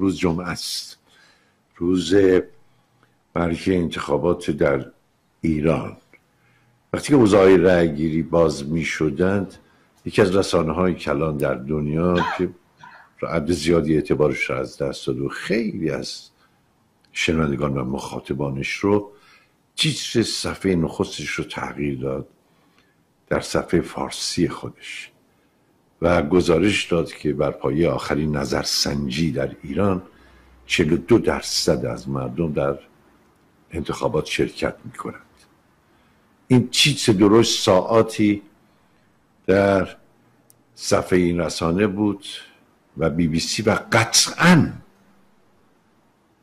روز جمعه است. روز برکه انتخابات در ایران. وقتی که اوضاع رأی گیری باز می شدند یکی از رسانه های کلان در دنیا که عدد زیادی اعتبارش را از دست داد و خیلی از شنوندگان و مخاطبانش رو تیتر صفحه نخستش رو تغییر داد در صفحه فارسی خودش. و گزارش داد که بر پایه آخرین نظرسنجی در ایران 42 درصد از مردم در انتخابات شرکت می کنند این چیز درست ساعاتی در صفحه این رسانه بود و بی بی سی و قطعا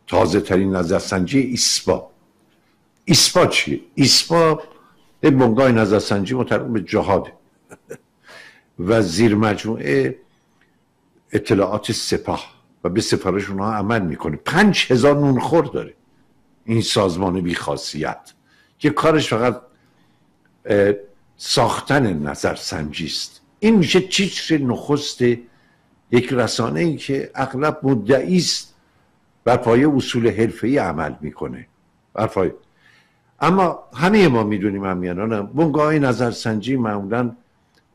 تازه ترین نظرسنجی ایسپا ایسپا چیه؟ ایسپا یک بنگاه نظرسنجی متعلق به جهاده و زیر مجموعه اطلاعات سپاه. و به سفارش اونها عمل می‌کنه. پنج هزار نونخور داره این سازمان بیخاصیت که کارش فقط ساختن نظرسنجی است. این میشه تیتر نخست یک رسانه ای که اغلب مدعی است بر پایه اصول حرفه‌ای عمل می‌کنه. بر پایه اما همه ما می‌دونیم همیانان بنگاه نظرسنجی معمولا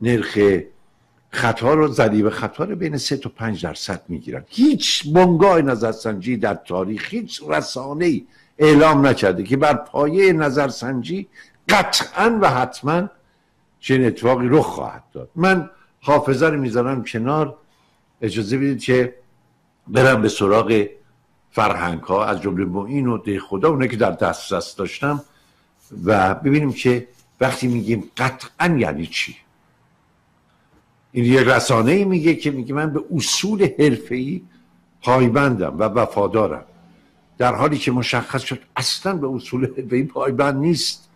نرخ خطا رو به خطا رو بین 3 تا 5 درصد می‌گیرن. هیچ بنگاه نظرسنجی در تاریخ هیچ رسانه ای اعلام نکرده که بر پایه نظرسنجی قطعا و حتما چنین اتفاقی رخ خواهد داد. من حافظه رو می‌ذارم کنار. اجازه بدید که برم به سراغ فرهنگ ها از جمله معین و ده خدا اونه که در دسترس داشتم. و ببینیم که وقتی میگیم قطعا یعنی چی؟ این یک رسانه میگه که میگه من به اصول حرفه‌ای پایبندم و وفادارم. در حالی که مشخص شد اصلا به اصول حرفه‌ای پایبند نیست.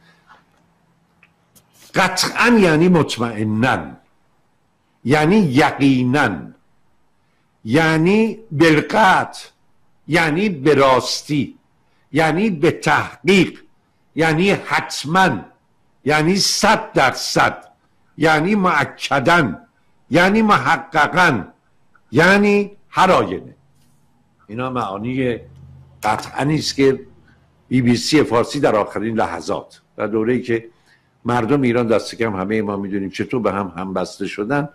قطعا یعنی مطمئنن یعنی یقینا. یعنی بالقطع یعنی به راستی. یعنی به تحقیق. یعنی حتما. یعنی صد درصد. یعنی معکدن یعنی محققا یعنی هر آینه اینا معانی قطعا نیست که بی بی سی فارسی در آخرین لحظات. در دوره ای که مردم ایران دست کم همه ما می‌دونیم چطور به هم همبسته شدن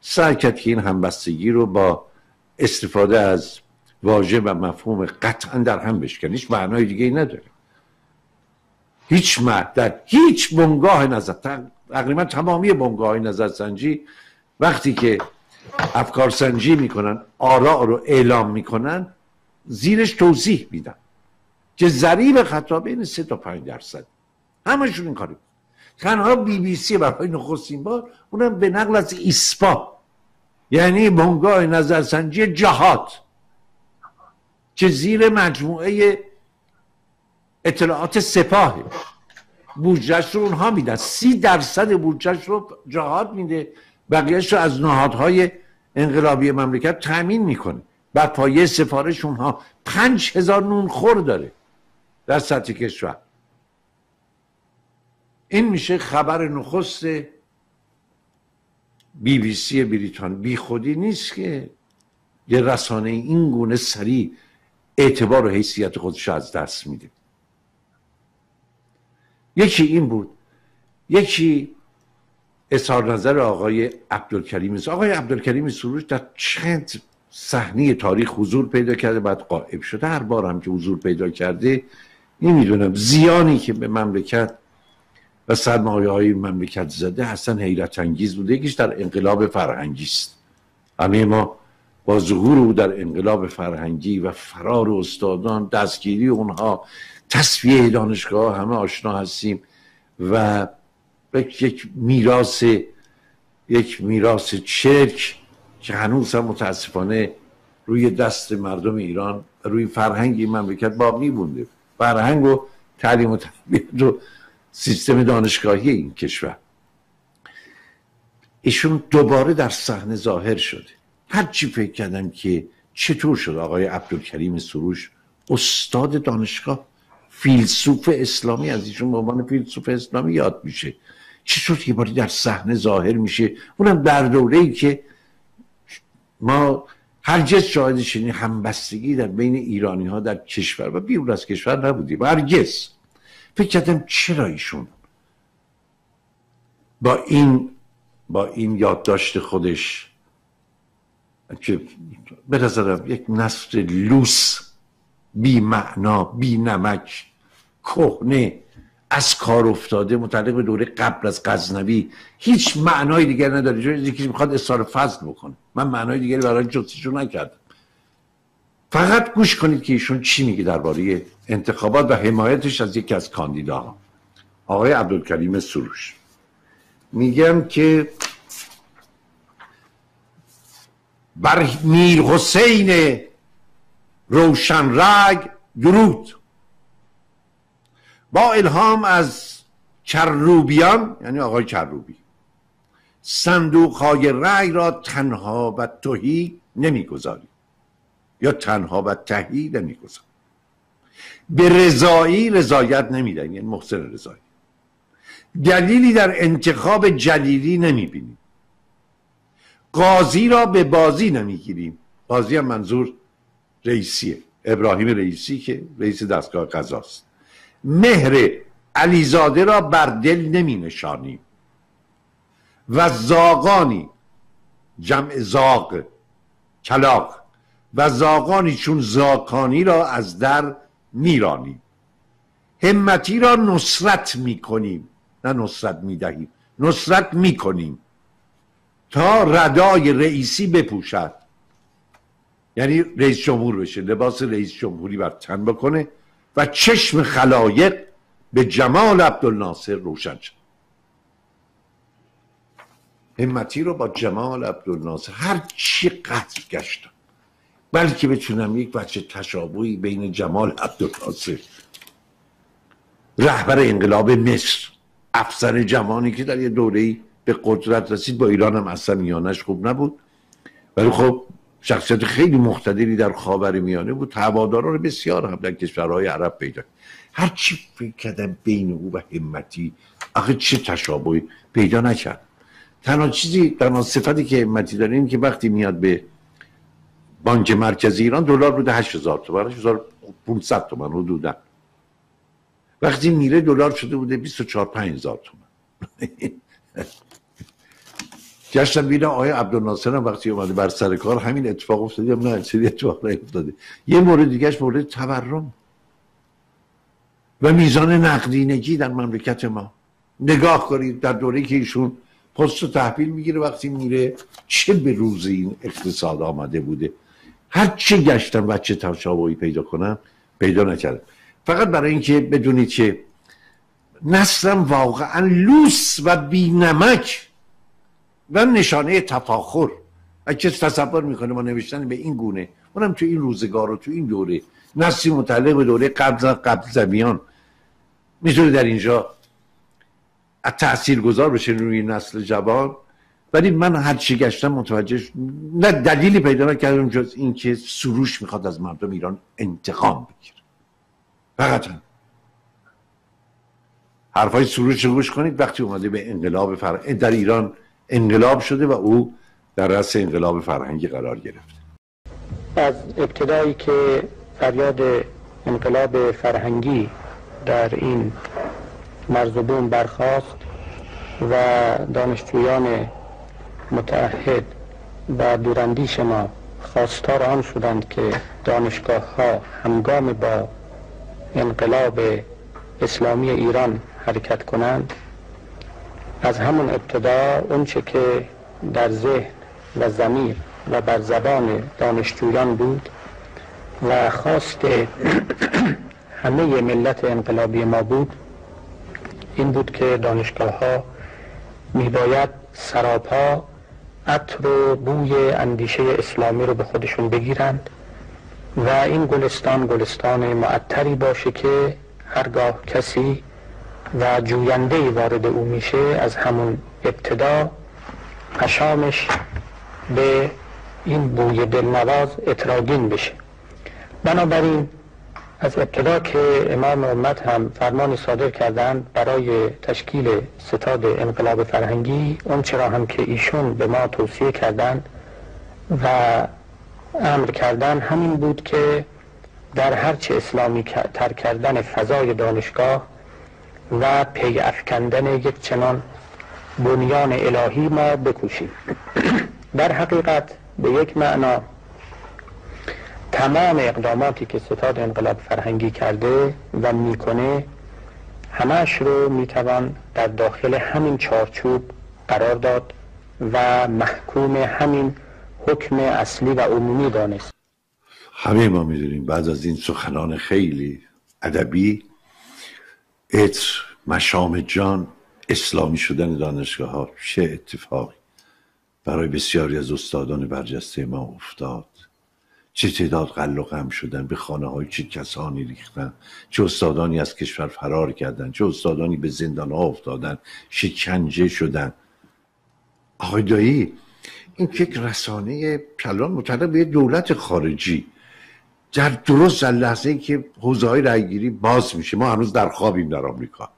سعی کرد که این همبستگی رو با استفاده از واژه و مفهوم قطعا در هم بشکن. هیچ معنای دیگه ای نداره. هیچ در هیچ بنگاه نظر تقریبا تمامی بنگاه نظر سنجی وقتی که افکار سنجی می‌کنن آراء رو اعلام می‌کنن زیرش توضیح میدن که ضریب خطا بین سه تا پنج درصد. همشون این کاری تنها بی بی سی برای نخستین بار اونم به نقل از ایسپا. یعنی بنگاه نظرسنجی جهات که زیر مجموعه اطلاعات سپاهه. بودجهش رو اونها میدن. سی درصد بودجهش رو جهات میده. بقیهش رو از نهادهای انقلابی مملکت تأمین می‌کنه. بر پایه سفارش اونها پنج هزار نون خور داره در سطح کشور. این میشه خبر نخست بی بی سی بریتان بی خودی نیست که یه رسانه این گونه سریع اعتبار و حیثیت خودش از دست میده. یکی این بود. یکی اظهار نظر آقای عبدالکریم آقای عبدالکریم سروش در چند صحنه تاریخ حضور پیدا کرده بعد قائب شده. هر بار هم که حضور پیدا کرده نمی‌دونم زیانی که به مملکت و سرمایه های مملکت زده اصلا حیرت انگیز بوده. یکیش در انقلاب فرهنگی است. همه ما با ظهور او در انقلاب فرهنگی و فرار استادان دستگیری اونها تصفیه دانشگاه همه آشنا هستیم و یک میراث یک میراث چرک که هنوز هم متاسفانه روی دست مردم ایران روی فرهنگ مملکت باقی بونده فرهنگ و تعلیم و تربیت و سیستم دانشگاهی این کشور. ایشون دوباره در صحنه ظاهر شده. هرچی فکر کردم که چطور شد آقای عبدالکریم سروش استاد دانشگاه فیلسوف اسلامی از ایشون به عنوان فیلسوف اسلامی یاد میشه. چطور یه باری در صحنه ظاهر میشه؟ اونم در دوره ای که ما هرگز شاهد چنین همبستگی در بین ایرانی ها در کشور و بیرون از کشور نبودیم. هرگز. فکر کردم چرا ایشون؟ با این با این یادداشت خودش که به نظرم یک نصر لوس بی معنا بی نمک کهنه از کار افتاده متعلق به دوره قبل از غزنوی. هیچ معنای دیگر نداره. چون یکی می‌خواد اصرار فضل بکنه. من معنای دیگری برای جستجو نکردم. فقط گوش کنید که ایشون چی میگه درباره انتخابات و حمایتش از یکی از کاندیداها. آقای عبدالکریم سروش. میگم که بر میر حسین روشن رگ درود. با الهام از کروبیان یعنی آقای کروبی صندوق های رأی را تنها و توهی نمی‌گذاری. یا تنها و تهی نمی‌گذاری. به رضایی رضایت نمیدن یعنی محسن رضایی. دلیلی در انتخاب جلیلی نمی‌بینیم. قاضی را به بازی نمی‌گیریم. قاضی هم منظور رئیسیه. ابراهیم رئیسی که رئیس دستگاه قضاست. مهر علیزاده را بر دل نمی نشانیم و زاغانی جمع زاغ کلاق و زاغانی چون زاکانی را از در میرانیم همتی را نصرت می‌کنیم نه نصرت می‌دهیم نصرت می‌کنیم تا ردای رئیسی بپوشد. یعنی رئیس جمهور بشه لباس رئیس جمهوری بر تن بکنه. و چشم خلایق به جمال عبدالناصر روشن شد. همتی رو با جمال عبدالناصر هر چی قدر گشتم. بلکه بتونم یک بچه تشابهی بین جمال عبدالناصر رهبر انقلاب مصر افسر جوانی که در یه دوره به قدرت رسید با ایران هم اصلا میانش خوب نبود. ولی خب شخصیت خیلی مختدری در خاور میانه بود. هواداران بسیار هم در کشورهای عرب پیدا هر چی فکر کردم بین او و همتی آخه چه تشابهی پیدا نکرد. تنها چیزی تنها صفتی که همتی داره این که وقتی میاد به بانک مرکزی ایران دلار بوده 8000 تومان 8500 تومان حدودا. وقتی میره دلار شده بوده 24 5000 تومان گشتم بینم آقای عبدالناصر هم وقتی اومده بر سر کار همین اتفاق افتاده یا نه سری اتفاق افتاده یه مورد دیگهش مورد تورم و میزان نقدینگی در مملکت ما. نگاه کنید در دوره که ایشون پست و تحویل می‌گیره وقتی میره چه به روز این اقتصاد آمده بوده؟ هر چه گشتم و چه تشابهی پیدا کنم پیدا نکردم. فقط برای اینکه بدونید که نسلم واقعا لوس و بینمک و نشانه تفاخر. و کسی تصور می‌کنه ما نوشتن به این گونه؟ اونم تو این روزگار و تو این دوره نسلی متعلق به دوره قبل قبل زمیان می‌تونه در اینجا تأثیر گذار بشه روی نسل جوان. ولی من هر چی گشتم متوجه نه دلیلی پیدا نکردم جز اینکه سروش می‌خواد از مردم ایران انتقام بگیره. فقط هم. حرفای سروش رو گوش کنید. وقتی اومده به انقلاب فر... در ایران انقلاب شده و او در رأس انقلاب فرهنگی قرار گرفت. از ابتدایی که فریاد انقلاب فرهنگی در این مرزبون برخواست و دانشجویان متعهد و دوراندیش ما خواستار آن شدند که دانشگاه ها همگام با انقلاب اسلامی ایران حرکت کنند از همون ابتدا اونچه که در ذهن و زمیر و بر زبان دانشجویان بود و خواست همه ملت انقلابی ما بود این بود که دانشگاه ها می باید سراپا عطر و بوی اندیشه اسلامی رو به خودشون بگیرند و این گلستان گلستان معطری باشه که هرگاه کسی و جوینده وارد او میشه از همون ابتدا پشامش به این بوی دلنواز اتراگین بشه. بنابراین از ابتدا که امام امت هم فرمانی صادر کردند برای تشکیل ستاد انقلاب فرهنگی اون چرا هم که ایشون به ما توصیه کردند و امر کردن همین بود که در هرچه اسلامی تر کردن فضای دانشگاه و پی افکندن یک چنان بنیان الهی ما بکوشیم. در حقیقت به یک معنا تمام اقداماتی که ستاد انقلاب فرهنگی کرده و می‌کنه همش رو می‌توان در داخل همین چارچوب قرار داد و محکوم همین حکم اصلی و عمومی دانست. همه ما می‌دونیم بعد از این سخنان خیلی ادبی اتر مشام جان اسلامی شدن دانشگاه ها چه اتفاقی؟ برای بسیاری از استادان برجسته ما افتاد. چه تعداد قل و غم شدن به خانه های چه کسانی ریختن چه استادانی از کشور فرار کردن چه استادانی به زندان ها افتادن شکنجه شدن. آقای دایی این یک رسانه کلان متعلق به دولت خارجی در درست در لحظه ای که حوزه های رایگیری باز میشه. ما هنوز در خوابیم در آمریکا.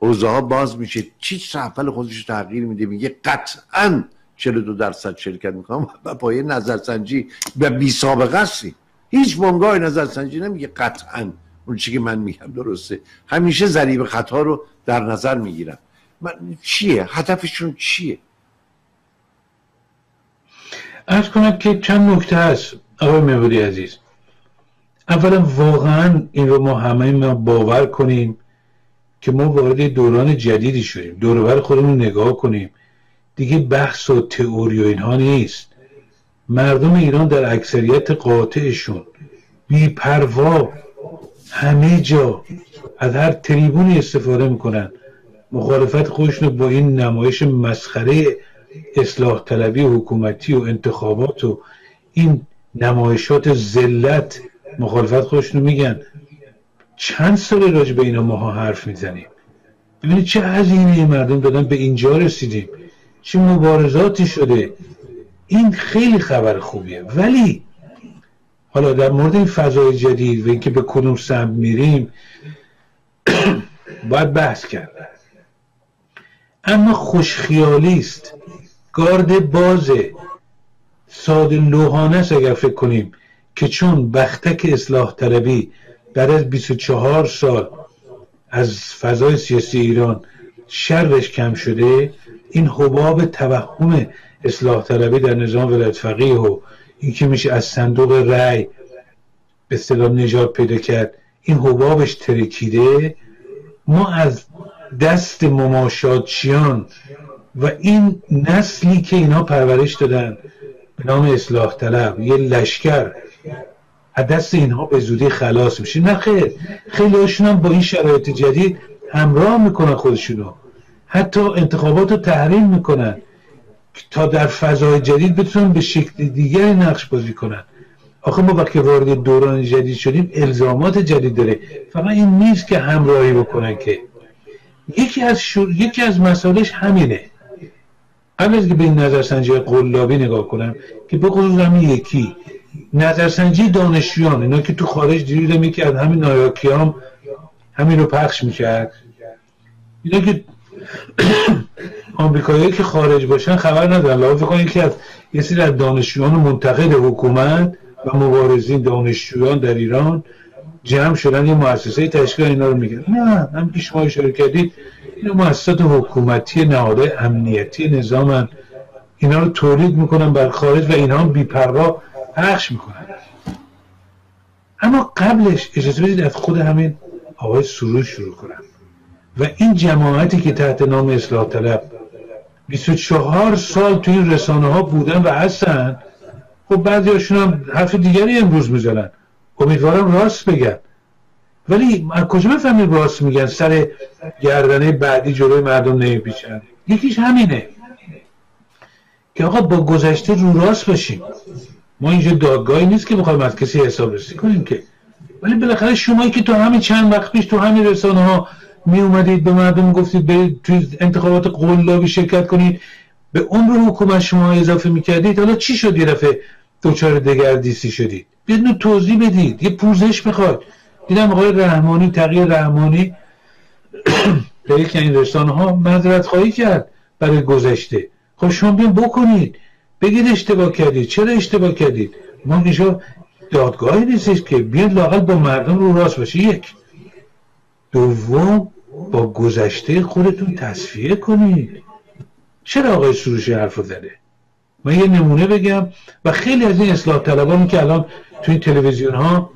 حوزه ها باز میشه. چی اول خودش تغییر میده؟ میگه قطعا 42 درصد شرکت می‌کنم و پایه نظرسنجی و بی سابقه هستی هیچ بنگاه نظرسنجی نمیگه قطعا. اون چی که من میگم درسته. همیشه ضریب خطا رو در نظر می‌گیرم من چیه؟ هدفشون چیه؟ ارز کنم که چند نکته هست آقای مبودی عزیز. اولا واقعا این رو ما همه ما باور کنیم که ما وارد دوران جدیدی شدیم. دوربر خودمون نگاه کنیم. دیگه بحث و تئوری و اینها نیست. مردم ایران در اکثریت قاطعشون بی پروا همه جا از هر تریبونی استفاده می‌کنن. مخالفت خودشون با این نمایش مسخره اصلاح طلبی و حکومتی و انتخابات و این نمایشات ذلت مخالفت خودشون میگن. چند سال راجع به اینا ماها حرف می‌زنیم؟ ببینید چه هزینه مردم دادن به اینجا رسیدیم. چه مبارزاتی شده. این خیلی خبر خوبیه. ولی حالا در مورد این فضای جدید و اینکه به کدوم سمت میریم باید بحث کرد. اما خوشخیالی است. گارد بازه ساده لوحانه است اگر فکر کنیم. که چون بختک اصلاح طلبی بعد از 24 سال از فضای سیاسی ایران شرش کم شده این حباب توهم اصلاح طلبی در نظام ولایت فقیه و این که میشه از صندوق رأی به اصطلاح نجات پیدا کرد این حبابش ترکیده ما از دست مماشاتچیان و این نسلی که اینا پرورش دادن به نام اصلاح طلب یه لشکر از دست اینها به زودی خلاص میشه نه خیر. خیلی هاشون هم با این شرایط جدید همراه می‌کنن خودشونو. حتی انتخابات رو تحریم می‌کنن. تا در فضای جدید بتونن به شکل دیگری نقش بازی کنن. آخه ما وقتی وارد دوران جدید شدیم الزامات جدید داره. فقط این نیست که همراهی بکنن که. یکی از شور... یکی از مسائلش همینه. قبل از که به این نظرسنجی قلابی نگاه کنم که به خصوص یکی. نظرسنجی دانشجویان اینا که تو خارج دیدم یکی از همین نایاکیام همین رو پخش می‌کرد. اینا که آمریکایی که خارج باشن خبر ندارن. لابد فکر یکی از یه سری از دانشجویان منتقد حکومت و مبارزین دانشجویان در ایران جمع شدن یه مؤسسه تشکیل اینا رو میگن نه هم که شما اشاره کردید این مؤسسات حکومتی نهاد امنیتی نظامن. اینا رو تولید می‌کنن بر خارج و اینها هم بیپروا پخش می‌کنن اما قبلش اجازه بدید از خود همین آقای سروش شروع کنم. و این جماعتی که تحت نام اصلاح طلب 24 سال توی این رسانه ها بودن و هستن خب بعضی هاشون هم حرف دیگری امروز می‌زنن. امیدوارم راست بگن. ولی از کجا بفهمیم راست میگن؟ سر گردنه بعدی جلوی مردم نمیپیچن یکیش همینه که آقا با گذشته رو راست باشیم. ما اینجا دادگاهی نیست که بخوایم از کسی حساب رسی کنیم که. ولی بالاخره شمایی که تو همین چند وقت پیش تو همین رسانه ها می اومدید به مردم گفتید برید توی انتخابات قلابی شرکت کنید به عمر حکومت شما اضافه می‌کردید حالا چی شد؟ یه دفعه دوچار دگردیسی شدید. بدون توضیح بدید. یه پوزش می‌خواد دیدم آقای رحمانی تغییر رحمانی به یکی این رسانه ها مذرت خواهی کرد برای گذشته. خب شما بیان بکنید. بگید اشتباه کردید چرا اشتباه کردید ما اینجا دادگاهی نیستش که بیاد لاقل با مردم رو راست باشه. یک. دوم با گذشته خودتون تصفیه کنید. چرا آقای سروشی حرف زده؟ من یه نمونه بگم و خیلی از این اصلاح طلبانی که الان توی تلویزیون ها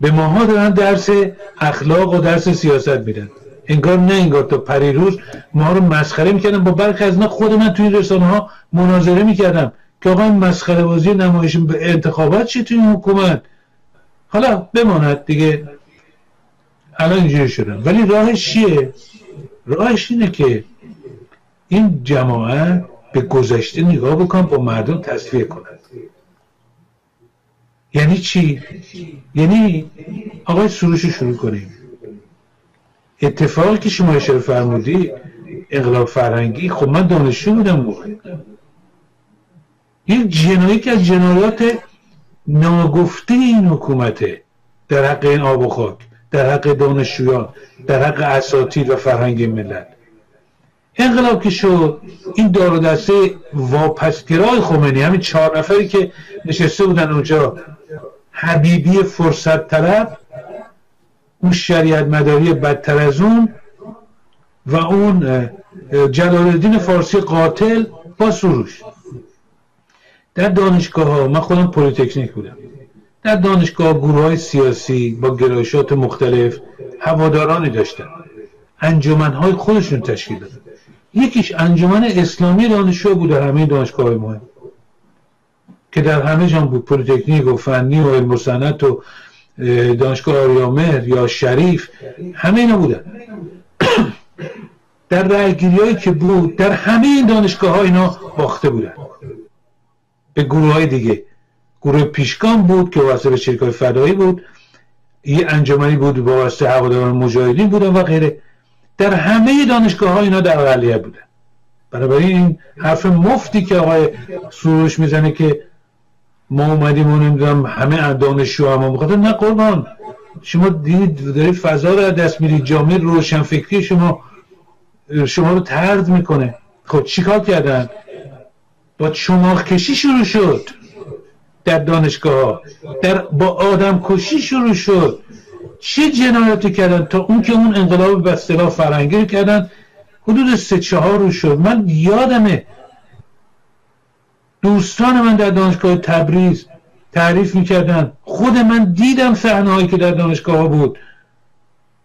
به ماها دارن درس اخلاق و درس سیاست میدن. انگار نه انگار تا پریروز ما رو مسخره می‌کردن. با برخی از اینا خود من توی رسانه ها مناظره می‌کردم که آقا مسخره بازی نمایش به انتخابات چی توی حکومت؟ حالا بماند دیگه. الان اینجوری شدن ولی راهش چیه؟ راهش اینه که این جماعت به گذشته نگاه بکن با مردم تصفیه کنند یعنی چی؟ یعنی آقای سروش شروع کنیم. اتفاقی که شما اشاره فرمودی اقلاب فرهنگی خب من دانشجو بودم موقع یک جنایی که از جنایات ناگفته این حکومته در حق این آب و خاک در حق دانشجویان در حق اساتید و فرهنگ ملت انقلاب که شد این دار و دسته واپسگرای خمینی همین چهار نفری که نشسته بودن اونجا حبیبی فرصت طلب اون شریعت مداری بدتر از اون و اون جلال الدین فارسی قاتل با سروش. در دانشگاه ها من خودم پلیتکنیک بودم. در دانشگاه گروه های سیاسی با گرایشات مختلف هوادارانی داشتن انجمن های خودشون تشکیل دادن. یکیش انجمن اسلامی دانشجو بود در همه دانشگاه مهم. که در همه جا بود پلیتکنیک و فنی و علم و صنعت و دانشگاه آریامهر یا شریف همه اینا بودن. در هایی که بود در همه این دانشگاه ها اینا باخته بودن. به گروه های دیگه. گروه پیشگام بود که واسه به شرکای فدایی بود. یه انجمنی بود با واسه هواداران مجاهدین بودن و غیره. در همه دانشگاه ها اینا در اقلیت بودن. بنابراین این حرف مفتی که آقای سروش می‌زنه که ما اومدیم و نمی‌دونم همه دانشجو هم بخاطر نه قربان. شما دید دارید فضا رو دست میرید جامعه روشن فکری شما شما رو ترد می‌کنه. خب چیکار کردن؟ با شماخ کشی شروع شد در دانشگاه در با آدم کشی شروع شد. چه جنایاتی کردن؟ تا اون که اون انقلاب اصطلاح فرنگی کردن حدود سه چهار رو شد. من یادمه دوستان من در دانشگاه تبریز تعریف می‌کردن خود من دیدم صحنه هایی که در دانشگاه بود.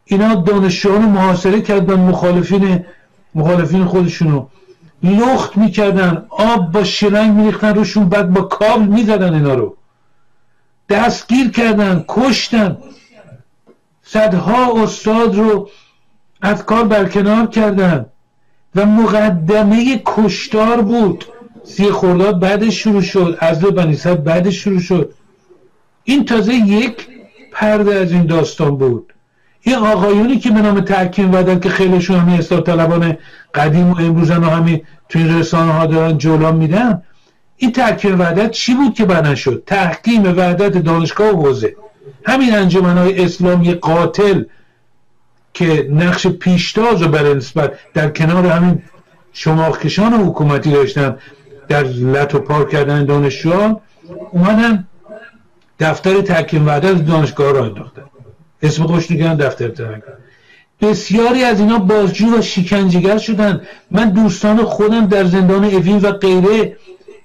اینا دانشجویان محاصره کردن مخالفین مخالفین خودشونو. لخت می‌کردن آب با شلنگ میریختن روشون بعد با کابل می‌زدن اینا رو. دستگیر کردن کشتن صدها استاد رو از کار برکنار کردن و مقدمه کشتار بود. سی خورداد بعدش شروع شد از بنیصد بعدش شروع شد. این تازه یک پرده از این داستان بود. این آقایونی که به نام تحکیم ودن که خیلیشون همین اصلاح طلبان قدیم و امروزن و همین توی این رسانه ها دارن جولان میدن این تحکیم وحدت چی بود که بنا شد؟ تحکیم وحدت دانشگاه و حوزه. همین انجمن های اسلامی قاتل که نقش پیشتاز و برای نسبت در کنار همین شماخکشان حکومتی داشتن در لط و پار کردن دانشجویان اومدن دفتر تحکیم وحدت دانشگاه را انداختن. اسم خوش نگرن دفتر تحکیم بسیاری از اینا بازجو و شکنجگر شدن. من دوستان خودم در زندان اوین و غیره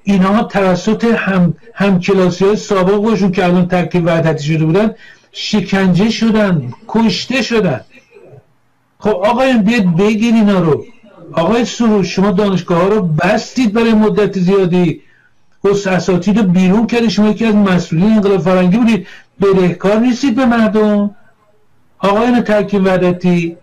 اینها توسط هم, هم کلاسی های سابق که الان ترکیب وحدتی شده بودن شکنجه شدن کشته شدن. خب آقایان بیاد بگیر اینا رو. آقای سروش شما دانشگاه ها رو بستید برای مدت زیادی. اس اساتید رو بیرون کردید. شما یکی از مسئولین انقلاب فرنگی بودید. بدهکار نیستید به مردم. آقایان ترکیب وحدتی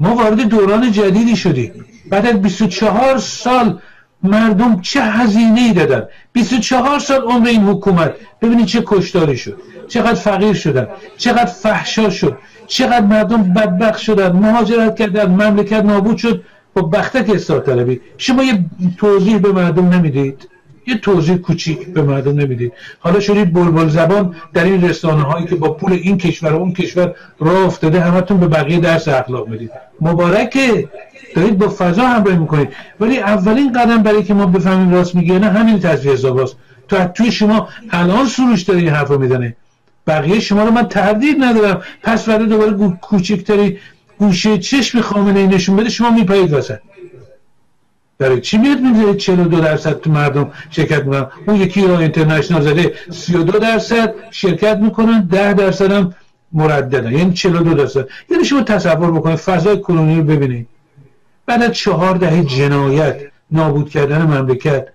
ما وارد دوران جدیدی شدیم. بعد از 24 سال مردم چه هزینه ای دادن 24 سال عمر این حکومت. ببینید چه کشتاری شد. چقدر فقیر شدن چقدر فحشا شد چقدر مردم بدبخت شدن مهاجرت کردن مملکت نابود شد. با بختک اصلاح طلبی شما یه توضیح به مردم نمی‌دید؟ یه توضیح کوچیک به مردم نمی‌دید؟ حالا شدید بلبل زبان در این رسانه هایی که با پول این کشور و اون کشور راه افتاده همتون به بقیه درس اخلاق می‌دید مبارکه. دارید با فضا همراهی می‌کنید. ولی اولین قدم برای که ما بفهمیم راست میگه نه همین تصویه زاباست تو توی شما الان سروش داره این حرف رو می‌زنه. بقیه شما رو من تردید ندارم. پس فردا دوباره کوچکتری گوشه چشم خامنه ای نشون بده شما میپایید واسه. برای چی میاد میده 42 درصد تو مردم شرکت می‌کنن. اون یکی رو اینترنشنال زده 32 درصد شرکت می‌کنن 10 درصد هم مرددن. یعنی 42 درصد. یعنی شما تصور بکنید فضای کنونی رو ببینید. بعد از چهار دهه جنایت نابود کردن مملکت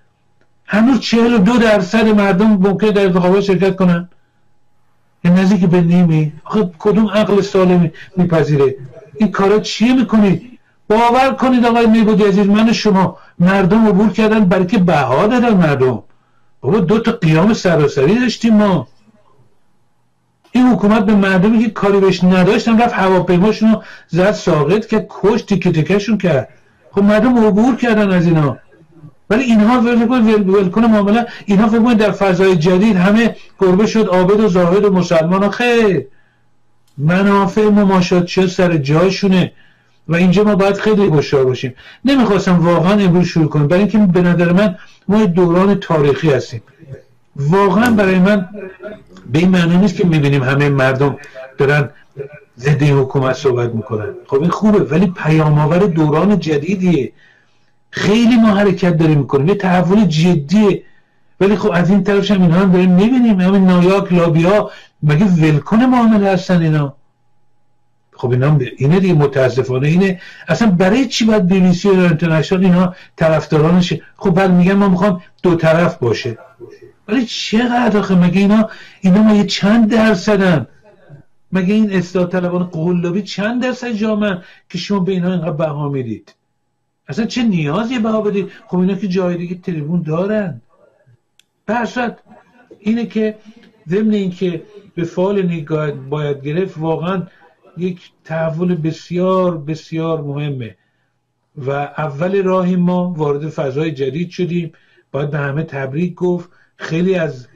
هنوز 42 درصد مردم ممکن در انتخابات شرکت کنن. این نزدیک به نیمی آخه کدوم عقل سالمی میپذیره؟ این کارا چیه می‌کنید باور کنید آقای میبودی عزیز من شما مردم عبور کردن برای که بها دادن مردم. بابا دو تا قیام سراسری داشتیم ما. این حکومت به مردمی که کاری بهش نداشتن رفت هواپیماشون رو زد ساقط که کش تیکه تیکشون کرد. خب مردم عبور کردن از اینا. ولی اینها ولکن معامله اینها فکر در فضای جدید همه گربه شد عابد و زاهد و مسلمان و خیر. منافع مماشات چه سر جایشونه. و اینجا ما باید خیلی هوشیار باشیم. نمی‌خواستم واقعا امروز شروع کنم. برای اینکه به نظر من ما دوران تاریخی هستیم. واقعا برای من به این معنی نیست که می‌بینیم همه مردم دارن ضد حکومت صحبت می‌کنن. خب این خوبه ولی پیام آور دوران جدیدیه. خیلی ما حرکت داریم می‌کنیم یه تحول جدیه ولی خب از این طرفش هم اینها هم داریم می‌بینیم. همین نایاک لابیا مگه ولکن معامله هستن اینا؟ خب اینا اینه دیگه متاسفانه. اینه اصلا برای چی باید بی سی اینترنشنال اینا طرفدارانش؟ خب بعد میگن ما می‌خوام دو طرف باشه. ولی چقدر آخه؟ مگه اینا اینا ما یه چند درصدن؟ مگه این اصلاح طلبان قلابی چند درصد جامعه که شما به اینا اینقدر بها می‌دید؟ اصلا چه نیازی بها بدید خب اینا که جای دیگه تریبون دارن. برصد اینه که ضمن اینکه به فال نگاه باید گرفت واقعا یک تحول بسیار بسیار مهمه. و اول راهی ما وارد فضای جدید شدیم. باید به همه تبریک گفت. خیلی از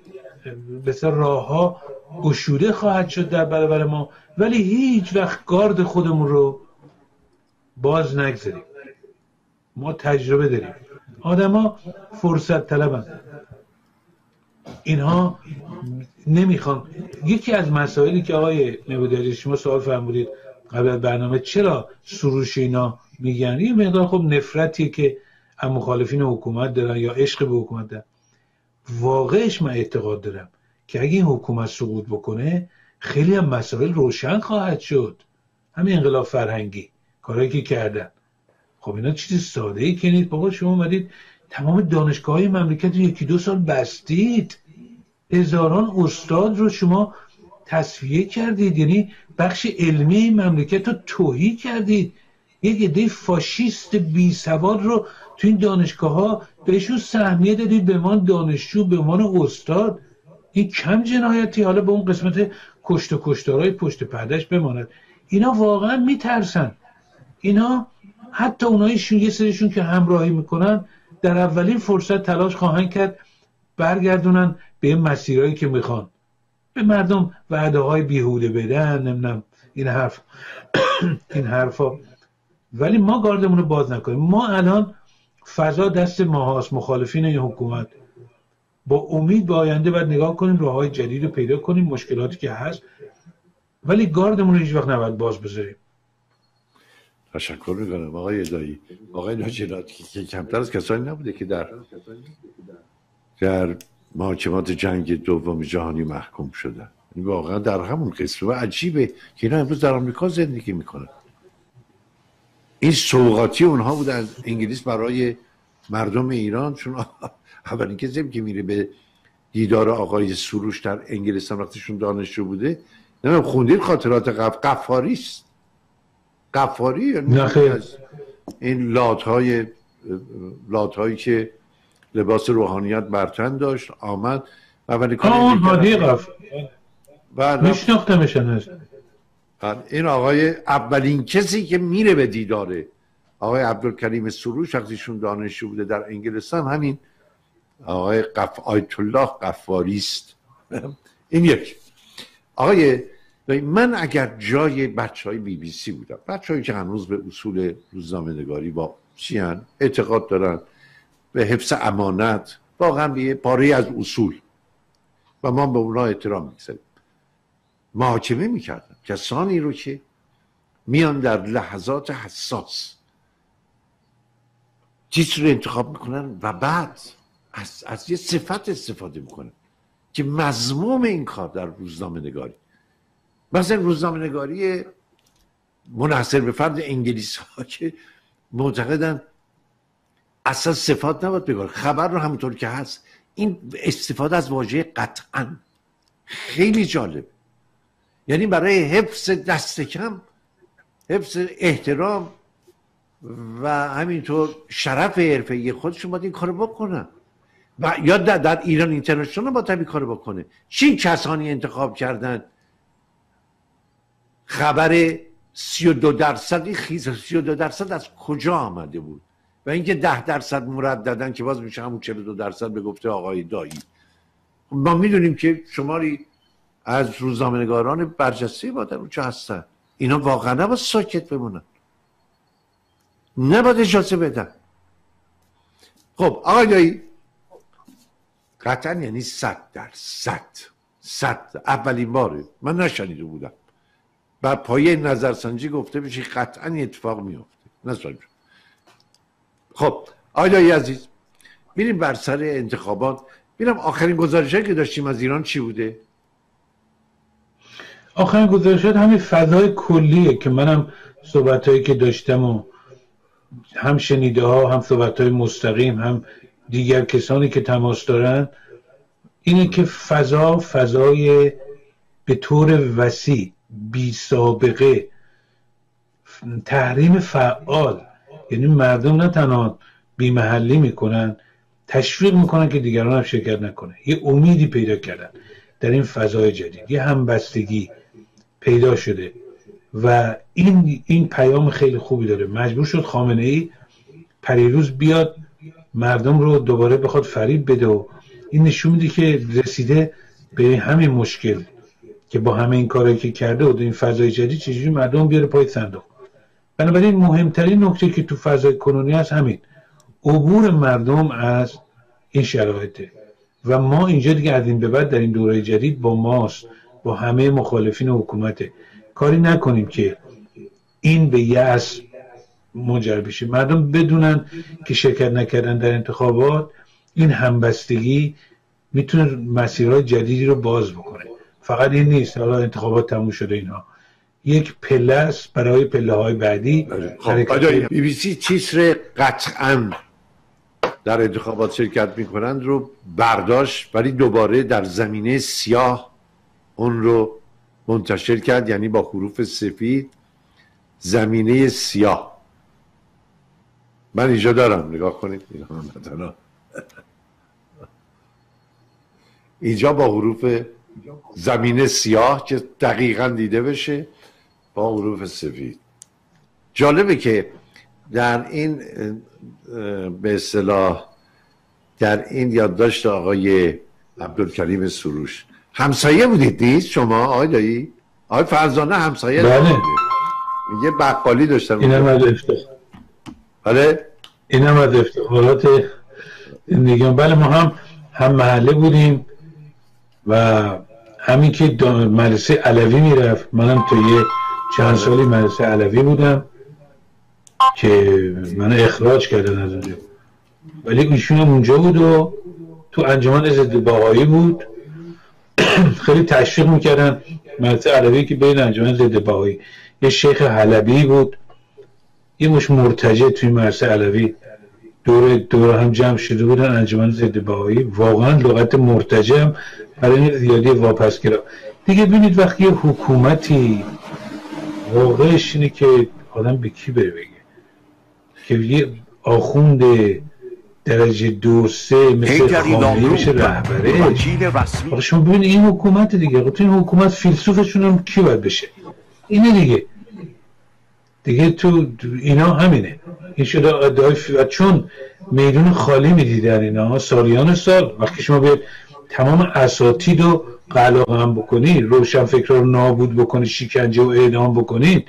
بسیار راه ها گشوده خواهد شد در برابر ما. ولی هیچ وقت گارد خودمون رو باز نگذاریم. ما تجربه داریم. آدما فرصت طلبن. اینها نمی‌خوان. یکی از مسائلی که آقای نبوداری شما سوال فرمودید قبل برنامه چرا سروش اینا میگن؟ یه مقدار خب نفرتیه که هم مخالفین حکومت دارن یا عشق به حکومت دارن. واقعش من اعتقاد دارم که اگه این حکومت سقوط بکنه خیلی هم مسائل روشن خواهد شد. همین انقلاب فرهنگی کارهایی که کردن. خب اینا چیز ساده ای کنید بابا شما اومدید تمام دانشگاه های مملکت یکی دو سال بستید. هزاران استاد رو شما تصفیه کردید. یعنی بخش علمی مملکت رو توهی کردید. یک عده فاشیست بی سواد رو تو این دانشگاه ها بهشون سهمیه دادید. به من دانشجو به من استاد. این کم جنایتی. حالا به اون قسمت کشت و کشتارهای پشت پردش بماند. اینا واقعا میترسن. اینا حتی اونایشون یه سریشون که همراهی می‌کنن در اولین فرصت تلاش خواهند کرد برگردونن به مسیرهایی که می‌خوان. به مردم وعده های بیهوده بدن نمی‌دونم این حرف این حرفا. ولی ما گاردمون رو باز نکنیم. ما الان فضا دست ماهاست مخالفین این حکومت. با امید به آینده باید نگاه کنیم راه های جدید رو پیدا کنیم مشکلاتی که هست. ولی گاردمون رو هیچ وقت نباید باز بذاریم. تشکر می‌کنم. آقای دایی آقای ناجرات که کمتر از کسانی نبوده که در در محاکمات جنگ دوم جهانی محکوم شدن واقعا در همون قصه و عجیبه که اینا امروز در آمریکا زندگی می‌کنن. این سوقاتی اونها بود از انگلیس برای مردم ایران چون اولین کسی که میره به دیدار آقای سروش در انگلستان وقتیشون دانشجو بوده. نمیم خوندید خاطرات قف... قفاری است. قفاری از این لات های لات هایی که لباس روحانیت برتن داشت آمد و ولی آن هادی قف میشناختمشن این آقای اولین کسی که میره به دیداره. آقای عبدالکریم سروش وقتیشون دانشجو بوده در انگلستان همین آقای قف آیت الله قفاری است این یک. آقای من اگر جای بچه های بی بی سی بودم بچه که هنوز به اصول روزنامه نگاری با چیان اعتقاد دارن به حفظ امانت واقعا به پاره از اصول. و ما به اونا احترام می‌گذاریم. محاکمه می‌کردن. کسانی رو که میان در لحظات حساس چیز رو انتخاب می‌کنن و بعد از, از یه صفت استفاده می‌کنن که مضموم این کار در روزنامه نگاری مثلا روزنامه نگاری منحصر به فرد انگلیس ها که معتقدن اصلا صفات نباید بگار خبر رو همونطور که هست. این استفاده از واژه قطعا خیلی جالب. یعنی برای حفظ دست کم حفظ احترام و همینطور شرف حرفه خودشون باید این کارو بکنن و یا در, ایران اینترنشنال با طبی کارو بکنه. چی کسانی انتخاب کردن. خبر 32 درصدی خیز 32 درصد از کجا آمده بود؟ و اینکه 10 درصد مرد دادن که باز میشه همون 42 درصد به گفته آقای دایی. ما می‌دونیم که شماری از روزنامه‌نگاران برجسته با در اونجا هستن. اینا واقعا نباید ساکت بمونن. نباید اجازه بدن. خب آقای دایی قطعا یعنی صد درصد. صد. اولین باره. من نشنیده بودم. بر پایه نظرسنجی گفته بشه قطعا اتفاق میفته نظر خب آقای عزیز میریم بر سر انتخابات. میرم آخرین گزارش که داشتیم از ایران چی بوده؟ آخرین گزارشات همین فضای کلیه که منم صحبت هایی که داشتم و هم شنیده ها هم صحبت های مستقیم هم دیگر کسانی که تماس دارن اینه که فضا فضای به طور وسیع بی سابقه. تحریم فعال. یعنی مردم نه تنها بی محلی می‌کنن تشویق می‌کنن که دیگران هم شرکت نکنه. یه امیدی پیدا کردن در این فضای جدید. یه همبستگی پیدا شده. و این این پیام خیلی خوبی داره. مجبور شد خامنه ای پریروز بیاد مردم رو دوباره بخواد فریب بده و این نشون میده که رسیده به همین مشکل. که با همه این کارهایی که کرده و این فضای جدید چجوری مردم بیاره پای صندوق. بنابراین مهمترین نکته که تو فضای کنونی هست همین. عبور مردم از این شرایطه. و ما اینجا دیگه از این به بعد در این دوره جدید با ماست با همه مخالفین حکومت کاری نکنیم که این به یأس منجر بشه. مردم بدونن که شرکت نکردن در انتخابات این همبستگی می‌تونه مسیرهای جدیدی رو باز بکنه. فقط این نیست. حالا انتخابات تموم شده اینها یک پله برای پله های بعدی. بله. خب بی بی سی چیز قطعا در انتخابات شرکت می‌کنند رو برداشت ولی دوباره در زمینه سیاه اون رو منتشر کرد یعنی با حروف سفید. زمینه سیاه. من اینجا دارم نگاه کنید. اینجا با حروف زمینه سیاه که دقیقا دیده بشه با حروف سفید. جالبه که در این به اصطلاح در این یادداشت آقای عبدالکریم سروش همسایه بودید نیست شما آقای دایی؟ آقای فرزانه همسایه بله. یه بقالی داشتن اینم از افتخار. بله؟ اینم از افتخارات دیگه بله ما هم هم محله بودیم. و همین که مدرسه علوی می‌رفت. منم تا یه چند سالی مدرسه علوی بودم که من اخراج کردن از اونجا. ولی ایشون اونجا بود و تو انجمن ضد باهایی بود. خیلی تشویق می‌کردن مدرسه علوی که بین انجمن ضد باهایی یه شیخ حلبی بود. یه مش مرتجه توی مدرسه علوی. دور دور هم جمع شده بودن انجمن ضد باهایی واقعا لغت مرتجم برای زیادی واپسگرا دیگه ببینید وقتی یه حکومتی واقعش اینه که آدم به کی بره بگه؟ که یه آخوند درجه دو سه مثل خامنه‌ای بشه رهبرش شما ببینید این حکومت دیگه تو این حکومت فیلسوفشون هم کی باید بشه؟ اینه دیگه. دیگه تو اینا همینه. این شده ادعای چون میدون خالی می‌دیدن اینا سالیان سال وقتی شما به تمام اساتید و قلق هم بکنید روشن فکر رو نابود بکنید شکنجه و اعدام بکنید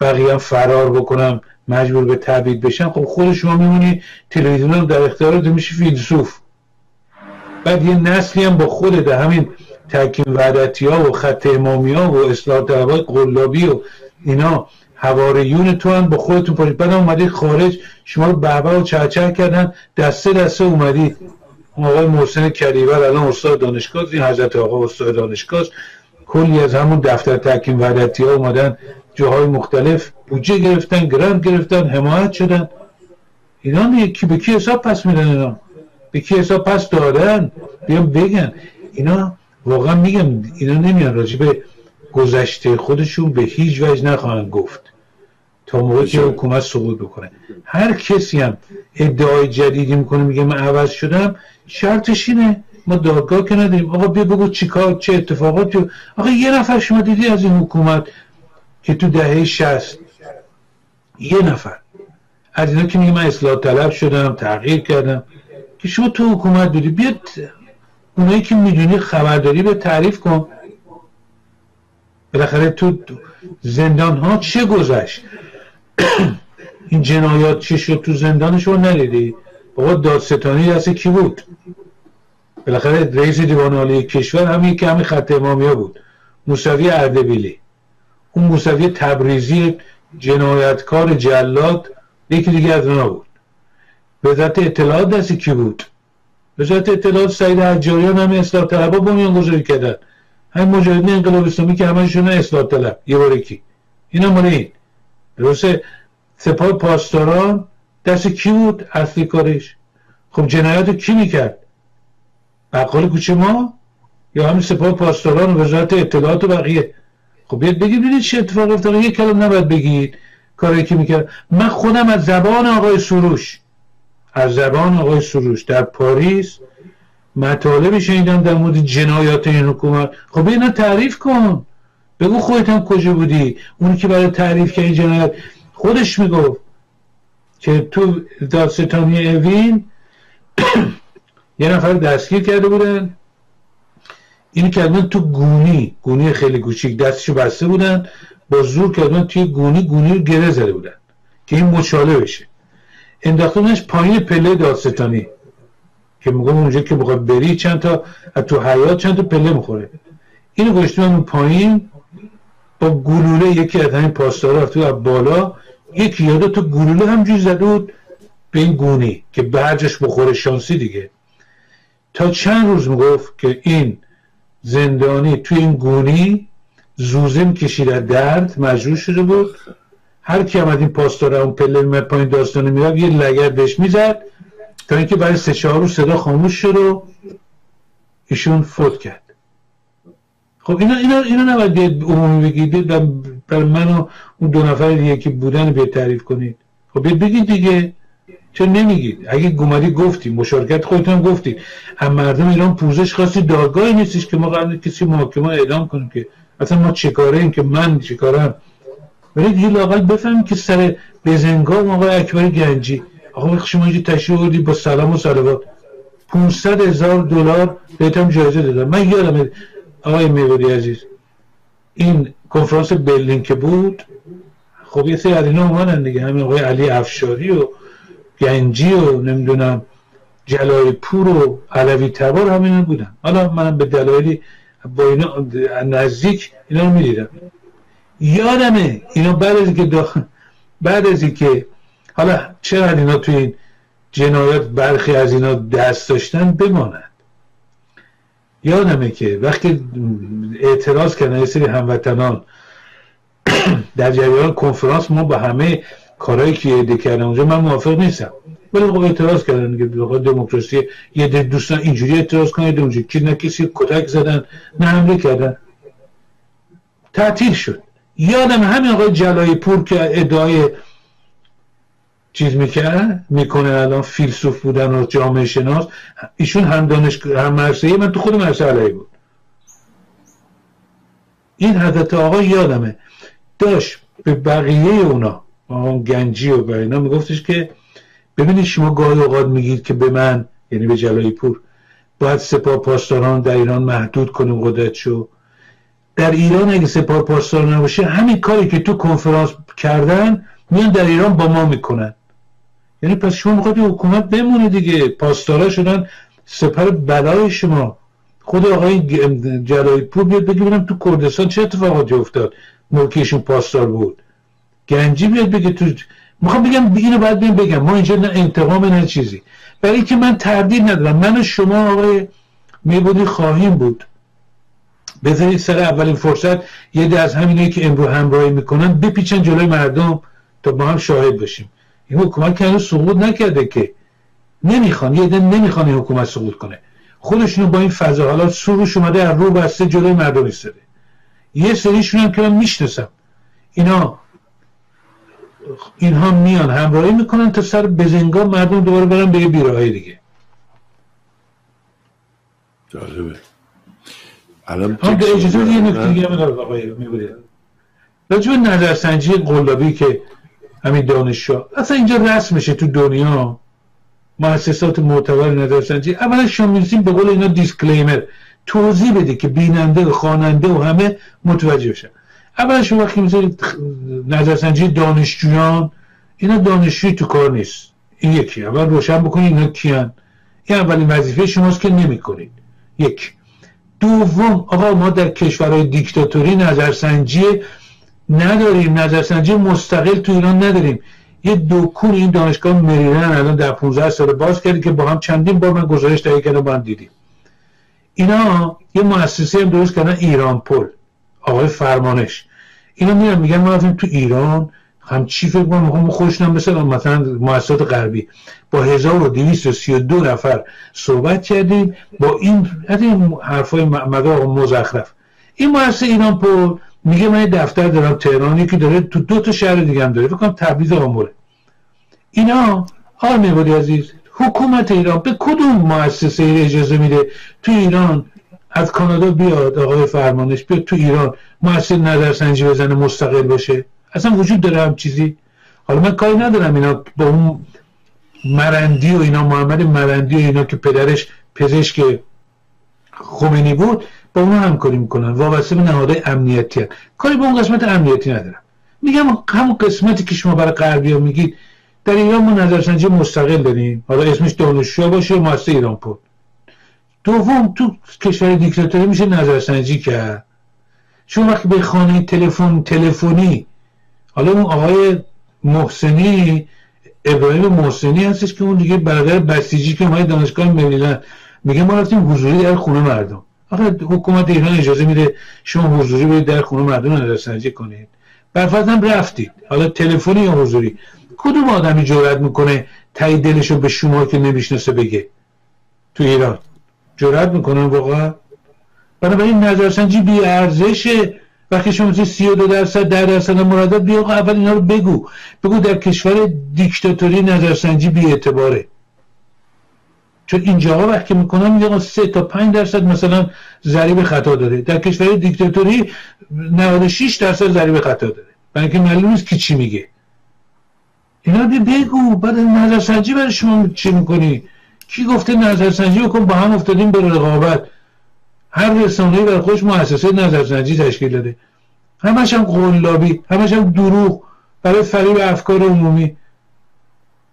بقیه هم فرار بکنم مجبور به تبعید بشن خب خود شما میمونی تلویزیون در اختیارات میشه فیلسوف. بعد یه نسلی هم با خود همین تحکیم وعدتی ها و خط امامی ها و اصلاح طلبای قلابی و اینا هواریون تو هم با خودتون پاشید بعد اومدید خارج شما رو بهبه و چهچه کردن. دسته دسته اومدید. آقای محسن کریور الان استاد دانشگاه این حضرت آقا استاد دانشگاه. کلی از همون دفتر تحکیم وعدتی ها اومدن. جاهای مختلف بودجه گرفتن گرند گرفتن حمایت شدن. اینا کی به کی حساب پس میدن اینا؟ به کی حساب پس دادن؟ بیان بگن. اینا واقعا میگم اینا نمیان راجع به گذشته خودشون به هیچ وجه نخواهند گفت. تا موقعی که حکومت سقوط بکنه. هر کسی هم ادعای جدیدی می‌کنه میگه من عوض شدم شرطش اینه. ما دادگاه که نداریم. آقا بیا بگو چیکار چه اتفاقاتی آقا یه نفر شما دیدی از این حکومت که تو دهه شست؟ یه نفر. از اینا که میگه من اصلاح طلب شدم تغییر کردم. که شما تو حکومت بودی. بیاد اونایی که می‌دونی خبرداری به تعریف کن. بالاخره تو زندان ها چه گذشت؟ این جنایات چی شد تو زندان شما ندیدی؟ بابا دادستانی دست کی بود؟ بالاخره رئیس دیوان عالی کشور همین که همین خط امامیا بود. موسوی اردبیلی. اون موسوی تبریزی جنایتکار جلاد یکی دیگه از اونا بود. وزارت اطلاعات دست کی بود؟ وزارت اطلاعات سعید حجاریان همه اصلاح طلبا بنیان گذاری کردن. همین مجاهدین انقلاب اسلامی که همشون اصلاح طلب. یه باره کی اینا مال این. درسته؟ سپاه پاسداران دست کی بود اصلی کارش؟ خب جنایت کی می‌کرد؟ بقال کوچه ما؟ یا همین سپاه پاسداران و وزارت اطلاعات و بقیه؟ خب بیاد بگید ببینید چه اتفاق افتاد یه کلام نباید بگید کاری که می‌کرد. من خودم از زبان آقای سروش از زبان آقای سروش در پاریس مطالب شنیدم در مورد جنایات این حکومت. خب اینا تعریف کن. بگو خودت هم کجا بودی؟ اونی که برای تعریف که این جنایت خودش می‌گفت که تو دادستانی اوین یه نفر دستگیر کرده بودن. این کردن تو گونی. گونی خیلی کوچیک. دستشو بسته بودن. با زور کردن توی گونی. گونی رو گره زده بودن که این مچاله بشه. انداختنش پایین پله دادستانی که میگم اونجا که بخواد بری چند تا تو حیات چند تا پله می‌خوره. اینو گشتن اون پایین. با گلوله یکی از همین پاسدارا تو بالا یکی یاده تو گلوله همجوری زده بود به این گونی که برجش بخوره شانسی دیگه. تا چند روز می‌گفت که این زندانی توی این گونی زوزه کشید از درد مجروح شده بود. هر کی هم این پاسدار اون پله می پایین داستانه می‌رفت یه لگت بهش می‌زد تا اینکه برای سه چهار روز صدا خاموش شد و ایشون فوت کرد. خب اینا اینا اینا نباید عمومی بگید برای من و اون دو نفر دیگه که بودن به تعریف کنید. خب بگید دیگه. چون نمیگید؟ اگه گومدی گفتی مشارکت خودتون گفتی هم مردم ایران پوزش خواستی دادگاهی نیستش که ما قبل کسی محاکمه اعلام کنیم که اصلا ما چیکاره این که من چیکارم ولی دیگه لاقل بفهمیم که سر بزنگام آقای اکبر گنجی. آقا شما اینجا تشریح بودی با سلام و صلوات 500 هزار دلار بهتم جایزه دادم. من یادم آقای میوری عزیز این کنفرانس برلین که بود خب یه سری از اینا اومدن دیگه. همین آقای علی افشاری و گنجی و نمی‌دونم جلای پور و علوی تبار همین بودن. حالا من به دلایلی با اینا نزدیک اینا رو می‌دیدم. یادمه اینا بعد از که داخل بعد از که حالا چرا اینا توی این جنایات برخی از اینا دست داشتن بمانند یادمه که وقتی اعتراض کردن یه سری هموطنان در جریان کنفرانس ما با همه کارهایی که ایده کردن اونجا من موافق نیستم. ولی خب اعتراض کردن که دموکراسی یه دوستان اینجوری اعتراض کنید اونجا که نه کسی کتک زدن نه حمله کردن. تعطیل شد. یادم همین آقای جلایی پور که ادعای چیز می‌کرد؟ می‌کنه الان فیلسوف بودن و جامعه شناس. ایشون هم دانش هم مرسه من تو خود مرسه علیه بود. این حضرت آقا یادمه. داشت به بقیه اونا اون گنجی و به اینا میگفتش که ببینید شما گاهی اوقات میگید که به من یعنی به جلایی پور باید سپاه پاسداران در ایران محدود کنیم قدرتشو در ایران اگه سپاه پاسدار نباشه همین کاری که تو کنفرانس کردن میان در ایران با ما می‌کنن. یعنی پس شما می‌خواد حکومت بمونه دیگه. پاسدارا شدن سپر بلای شما. خود آقای جلایی پور بیاد بگی تو کردستان چه اتفاقاتی افتاد. موقعشون پاسدار بود. گنجی بیاد بگه تو می‌خوام بگم اینو باید بگم بگم. ما اینجا نه انتقام نه چیزی. برای که من تردید ندارم. من و شما آقای میبودی خواهیم بود. بذارید سر اولین فرصت. یه از همینایی که امرو همراهی می‌کنن بپیچن جلوی مردم تا با هم شاهد باشیم. این حکومت که هنوز سقوط نکرده که نمی‌خوان یه ده نمی‌خوان این حکومت سقوط کنه. خودشونو با این فضا حالا سروش اومده از رو بسته جلوی مردم ایستاده. یه سریشون هم که من می‌شناسم. اینا اینها میان همراهی می‌کنن تا سر بزنگاه مردم دوباره برن به یه دیگه. جالبه. الان به اجازه یه نکته دیگه هم آقای میبوده راجب نظرسنجی قلابی که همین دانشجو. اصلا اینجا رسمشه تو دنیا. مؤسسات معتبر نظرسنجی. اولا شما می‌رسیم به قول اینا دیسکلیمر توضیح بده که بیننده و خواننده و همه متوجه بشن. اولا شما وقتی می‌ذارید نظرسنجی دانشجویان اینا دانشجوی تو کار نیست. این یکی. اول روشن بکنید اینا کیان. این اولین وظیفه شماست که نمی‌کنید. یک. دوم آقا ما در کشورهای دیکتاتوری نظرسنجی نداریم نظرسنجی مستقل تو ایران نداریم. یه دکون این دانشگاه مریلند الان در 15 سال باز کردی که با هم چندین بار من گزارش تهیه کردم با هم دیدیم. اینا یه مؤسسه هم درست کردن ایران پل. آقای فرمانش. اینا میان میگن ما رفتیم تو ایران هم چی فکر کنم خوش مثلا مثلا مؤسسات غربی. با 1232 نفر صحبت کردیم. با این این حرفای مدار مزخرف. این مؤسسه ایران پل میگه من دفتر دارم تهرانی که داره تو دو تا شهر دیگه هم داره. فکر کنم تبریز آموره. اینا آقای میبادی عزیز حکومت ایران به کدوم مؤسسه اجازه میده تو ایران از کانادا بیاد آقای فرمانش بیاد تو ایران مؤسسه نظرسنجی بزنه مستقل باشه؟ اصلا وجود داره هم چیزی؟ حالا من کاری ندارم اینا با اون مرندی و اینا محمد مرندی و اینا که پدرش پزشک خمینی بود با اون همکاری می‌کنن. وابسته به نهادهای امنیتی هست. کاری با اون قسمت امنیتی ندارم. میگم همون قسمتی که شما برای غربی ها میگید در ایران ما نظرسنجی مستقل داریم. حالا اسمش دانشجو باشه مؤسسه ایران پول دوم تو کشور دیکتاتوری میشه نظرسنجی کرد. چون وقتی به خانه تلفن تلفنی حالا اون آقای محسنی ابراهیم محسنی هستش که اون دیگه برادر بسیجی که ما دانشگاه مریلند. میگه ما رفتیم حضوری در خونه مردم. آخه حکومت ایران اجازه میده شما حضوری برید در خونه مردم نظرسنجی کنید. برفرض هم رفتید. حالا تلفنی یا حضوری. کدوم آدمی جرأت می‌کنه تایی دلشو به شما که نمی‌شناسه بگه؟ تو ایران. جرأت می‌کنن واقعا. بنابراین نظرسنجی بی ارزشه وقتی شما سی دو درصد در درصد مرادات بیا اول اینا رو بگو. بگو در کشور دیکتاتوری نظرسنجی بی اعتباره چون اینجا وقتی می‌کنن میگه سه تا پنج درصد مثلا ضریب خطا داره. در کشور دیکتاتوری 96 درصد ضریب خطا داره. برای اینکه معلوم نیست کی چی میگه. اینا بگو بعد نظرسنجی برای شما چی می‌کنی؟ کی گفته نظرسنجی بکن با هم افتادیم به رقابت. هر رسانه‌ای بر خودش مؤسسه نظرسنجی تشکیل داده. همش هم قلابی همش هم دروغ برای فریب افکار عمومی.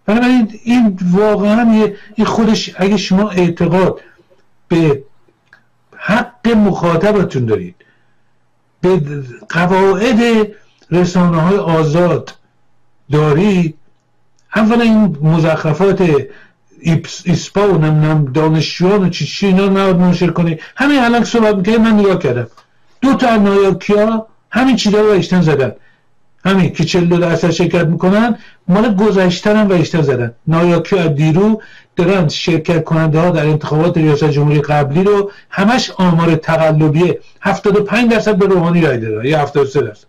بنابراین این واقعا این خودش اگه شما اعتقاد به حق مخاطبتون دارید به قواعد رسانه های آزاد دارید اولا این مزخرفات ایسپا و نم دانشجویان و چی چی اینا نباید منشر کنی. همین الان صحبت می‌کنه من نگاه کردم. دو تا نایاکیا همین چیزا رو ایشتن زدن. همین که چلو درصد شرکت می‌کنن مال گذشتن هم ایشتن زدن. نایاکیا دیرو دارن شرکت کننده ها در انتخابات ریاست جمهوری قبلی رو همش آمار تقلبیه 75 درصد به روحانی رای دادن یا 73 درصد.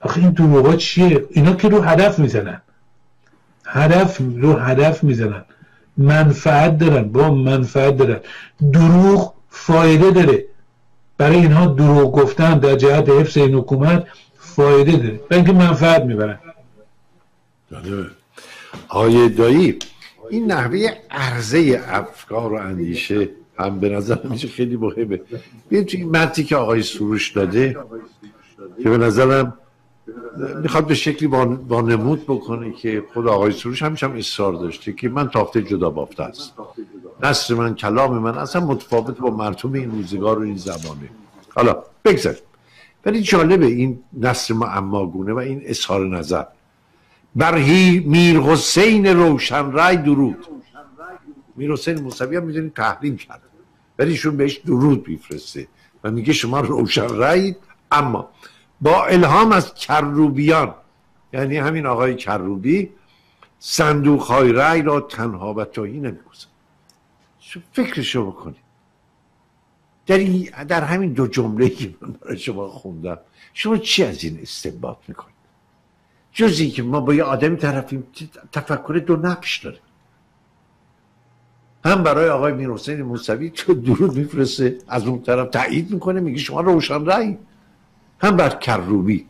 آخه این دروغا چیه؟ اینا که رو هدف می‌زنن. هدف رو هدف می‌زنن. منفعت دارن با منفعت دارن. دروغ فایده داره. برای اینها دروغ گفتن در جهت حفظ این حکومت فایده داره. برای اینکه منفعت می‌برن. آیه دایی این نحوه عرضه افکار و اندیشه هم به نظر میشه خیلی مهمه. ببین این مدی که آقای سروش داده که به نظرم می‌خواد به شکلی نمود بکنه که خود آقای سروش همیشه هم اصرار داشته که من تافته جدا بافته است نصر من کلام من اصلا متفاوت با مرتوم این روزگار و این زمانه. حالا بگذاریم. ولی جالبه این نصر معماگونه و این اظهار نظر. بر میر حسین روشن رای درود. میر حسین موسوی هم می‌دونید تحریم کرد. ولی ایشون بهش درود میفرسته و میگه شما روشن رایید اما با الهام از کروبیان یعنی همین آقای کروبی صندوق های رای را تنها و توهی نمی‌گذارد. فکرشو بکنید. در, در همین دو جمله که من برای شما خوندم شما چی از این استنباط می‌کنید؟ جز که ما با یه آدمی طرفیم تفکر دو نقش داره. هم برای آقای میر حسین موسوی تو درود میفرسته از اون طرف تایید می‌کنه میگه شما روشن رأی. هم بر کروبی.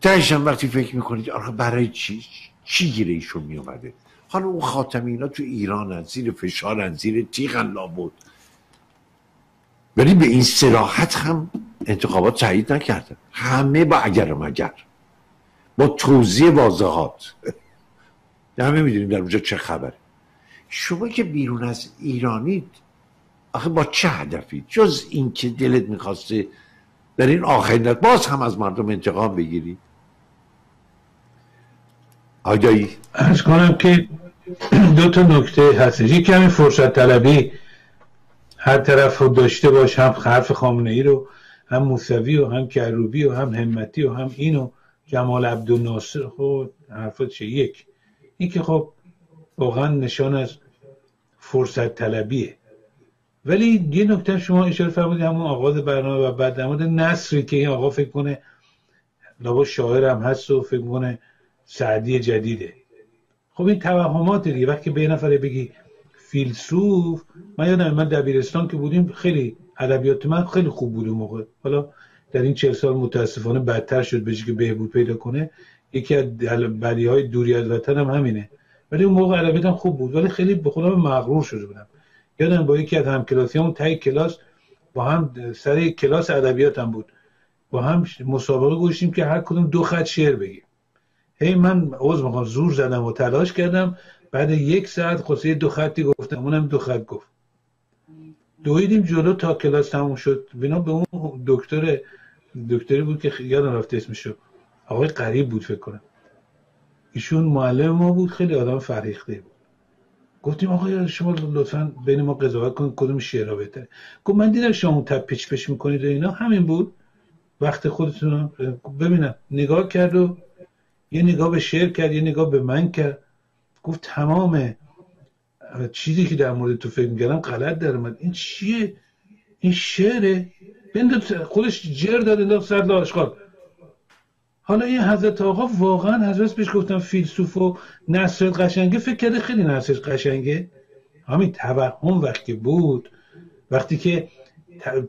تهشم وقتی فکر می‌کنید آخه برای چی؟ چی گیره ایشون میومده حالا اون خاتمی اینا تو ایران زیر فشار زیر تیغن لابد. ولی به این سراحت هم انتخابات تایید نکردن همه با اگر مگر. با توضیح واضحات. همه می‌دونیم در اونجا چه خبره. شما که بیرون از ایرانید آخه با چه هدفی؟ جز اینکه دلت می‌خواسته در این آخرین باز هم از مردم انتقام بگیری. آیدایی ارز کنم که دو تا نکته هست یکی کمی فرصت طلبی. هر طرف رو داشته باش هم حرف خامنه ای رو هم موسوی و هم کروبی و هم همتی و هم اینو جمال عبدالناصر. خود حرفات چه؟ یک. این که خب واقعا نشان از فرصت طلبیه. ولی یه نکته شما اشاره فرمودید همون آغاز برنامه و بعد در مورد نصری که این آقا فکر کنه لابا شاعر هم هست و فکر کنه سعدی جدیده. خب این توهمات دیگه. وقتی به نفره بگی فیلسوف من یادم من دبیرستان که بودیم خیلی ادبیات من خیلی خوب بود اون موقع. حالا در این چهل سال متاسفانه بدتر شد به که بهبود پیدا کنه. یکی از بدی های دوری از وطن هم همینه. ولی اون موقع ادبیاتم خوب بود. ولی خیلی به خودم مغرور شده بودم. یادم با یکی از همکلاسیامون تای کلاس با هم سر کلاس ادبیاتم بود. با هم مسابقه گوشیم که هر کدوم دو خط شعر بگیم. هی من عوض می‌خوام زور زدم و تلاش کردم. بعد یک ساعت خلاصه دو خطی گفتم اونم دو خط گفت. دویدیم جلو تا کلاس تموم شد. بنا به اون دکتر دکتری بود که یادم رفته اسمشو آقای قریب بود فکر کنم. ایشون معلم ما بود خیلی آدم فریخته بود. گفتیم آقا شما لطفا بین ما قضاوت کن کدوم شعرها بهتره؟ گفت من دیدم شما تپ پیچ پیش می‌کنید و اینا. همین بود. وقت خودتون ببینم. نگاه کرد و یه نگاه به شعر کرد یه نگاه به من کرد. گفت تمام چیزی که در مورد تو فکر می‌کردم غلط در اومد. این چیه؟ این شعره؟ بند خودش جر داد انداخت آشغال حالا این حضرت آقا واقعا حضرت پیش گفتم فیلسوف و نصر قشنگه. فکر کرده خیلی نصر قشنگه. همین توهم وقتی بود وقتی که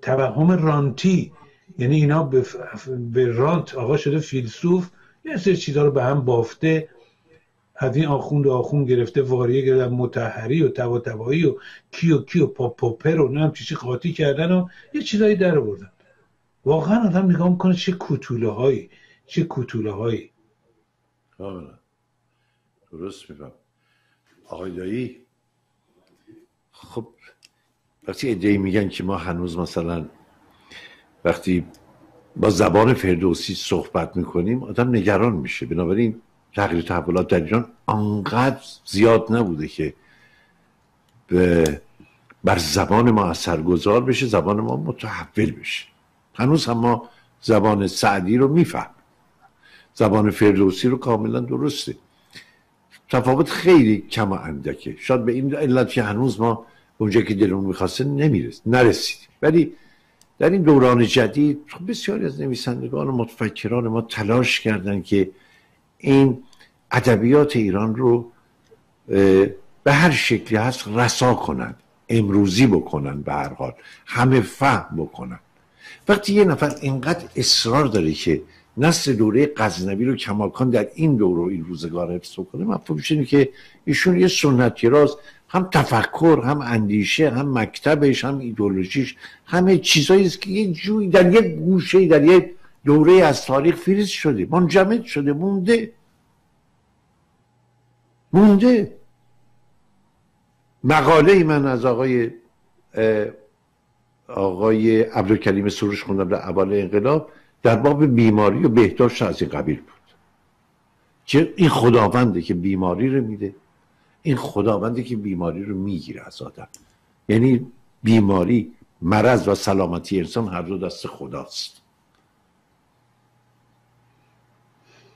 توهم رانتی یعنی اینا به رانت آقا شده فیلسوف یه سری چیزها رو به هم بافته. از این آخوند و آخوند گرفته واریه گرفته متحری و تبا تبایی و کیو کیو پاپوپر و نم چیزی قاطی کردن و یه چیزایی در بردن واقعا آدم نگاه می‌کنه چه کتوله هایی. چه کتوله هایی درست میفهم آقای دایی؟ خب وقتی ادهی میگن که ما هنوز مثلا وقتی با زبان فردوسی صحبت می‌کنیم آدم نگران میشه. بنابراین تغییر تحولات در ایران انقدر زیاد نبوده که به بر زبان ما اثرگذار بشه زبان ما متحول بشه. هنوز هم ما زبان سعدی رو میفهم زبان فردوسی رو کاملا درسته. تفاوت خیلی کم اندکه. شاید به این علت که هنوز ما اونجا که دلمون می‌خواسته نمیرس نرسیدیم. ولی در این دوران جدید خب بسیاری از نویسندگان و متفکران ما تلاش کردند که این ادبیات ایران رو به هر شکلی هست رسا کنند امروزی بکنن به هر حال همه فهم بکنن. وقتی یه نفر اینقدر اصرار داره که نسل دوره قزنوی رو کماکان در این دوره و این روزگار حفظ کنه مفهوم اینه که ایشون یه سنتی راست هم تفکر هم اندیشه هم مکتبش هم ایدولوژیش همه چیزایی است که یه جوی در یک گوشه در یک دوره از تاریخ فریز شده منجمد شده مونده. مونده. مقاله من از آقای آقای عبدالکریم سروش خوندم در اول انقلاب. در باب بیماری و بهداشت از این قبیل بود. که این خداونده که بیماری رو میده. این خداونده که بیماری رو می‌گیره از آدم. یعنی بیماری مرض و سلامتی انسان هر دو دست خداست.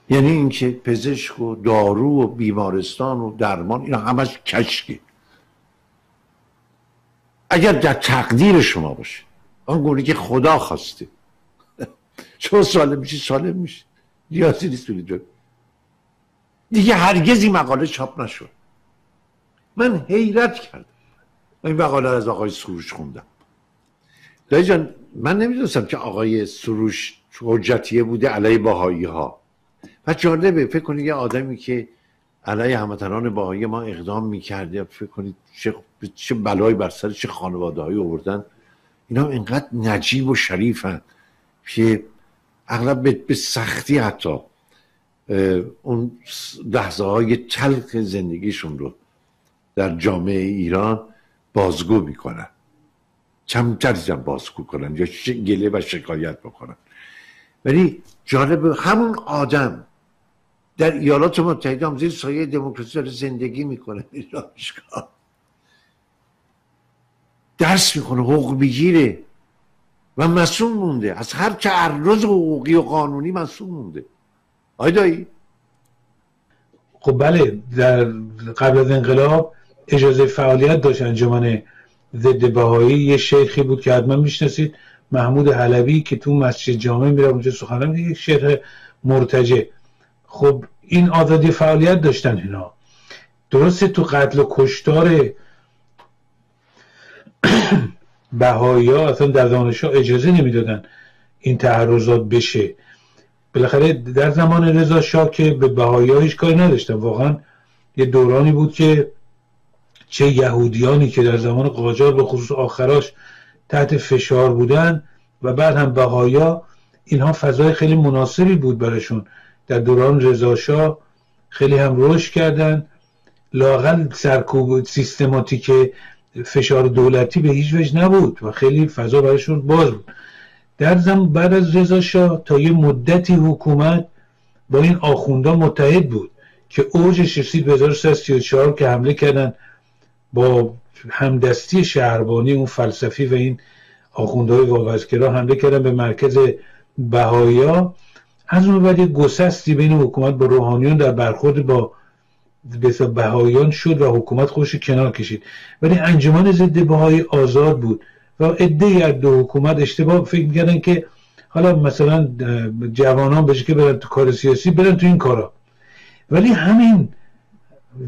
یعنی اینکه پزشک و دارو و بیمارستان و درمان اینا همش کشکی اگر در تقدیر شما باشه آن گونه که خدا خواسته. چون سالم میشه سالم میشه نیازی نیست دیگه هرگز این مقاله چاپ نشد. من حیرت کردم. این مقاله از آقای سروش خوندم. دایی جان من نمی‌دونستم که آقای سروش حجتیه بوده علیه باهایی ها و جالبه فکر کنید یه آدمی که علیه هموطنان باهایی ما اقدام می‌کرده فکر کنید چه, چه بلایی بر سر چه خانواده هایی آوردن اینا اینقدر نجیب و شریفن که اغلب به سختی حتی اون لحظه های تلخ زندگیشون رو در جامعه ایران بازگو می‌کنن. کمتر بازگو کنن یا گله و شکایت بکنن. ولی جالب همون آدم در ایالات متحده هم زیر سایه دموکراسی داره زندگی می‌کنه درس می‌کنه حقوق بگیره و مسئول مونده. از هر تعرض حقوقی و قانونی مسئول مونده. آی دایی؟ خب بله در قبل از انقلاب اجازه فعالیت داشت انجمن ضد بهایی یه شیخی بود که حتما می‌شناسید محمود حلبی که تو مسجد جامع میره اونجا سخنرانی یک شیخ مرتجه خب این آزادی فعالیت داشتن اینا. درسته تو قتل و کشتار بهایی ها اصلا در دانشگاه اجازه نمی‌دادن این تعرضات بشه. بالاخره در زمان رضا شاه که به بهایی ها هیچ کاری نداشتن. واقعا یه دورانی بود که چه یهودیانی که در زمان قاجار به خصوص آخراش تحت فشار بودن و بعد هم بهایا اینها فضای خیلی مناسبی بود برشون در دوران رضاشاه خیلی هم رشد کردن. لاقل سرکوب سیستماتیک فشار دولتی به هیچ وجه نبود و خیلی فضا برایشون باز بود. در زمان بعد از رضا شاه تا یه مدتی حکومت با این آخوندا متحد بود که اوجش رسید به 1334 که حمله کردن با همدستی شهربانی اون فلسفی و این آخوندهای وابستگرا حمله کردن به مرکز بهایا از اون بعد یک گسستی بین حکومت با روحانیون در برخورد با بهاییان شد و حکومت خودش کنار کشید. ولی انجمن ضد بهایی آزاد بود و عده از دو حکومت اشتباه فکر می‌کردن که حالا مثلا جوانان بشه که برن تو کار سیاسی برن تو این کارا. ولی همین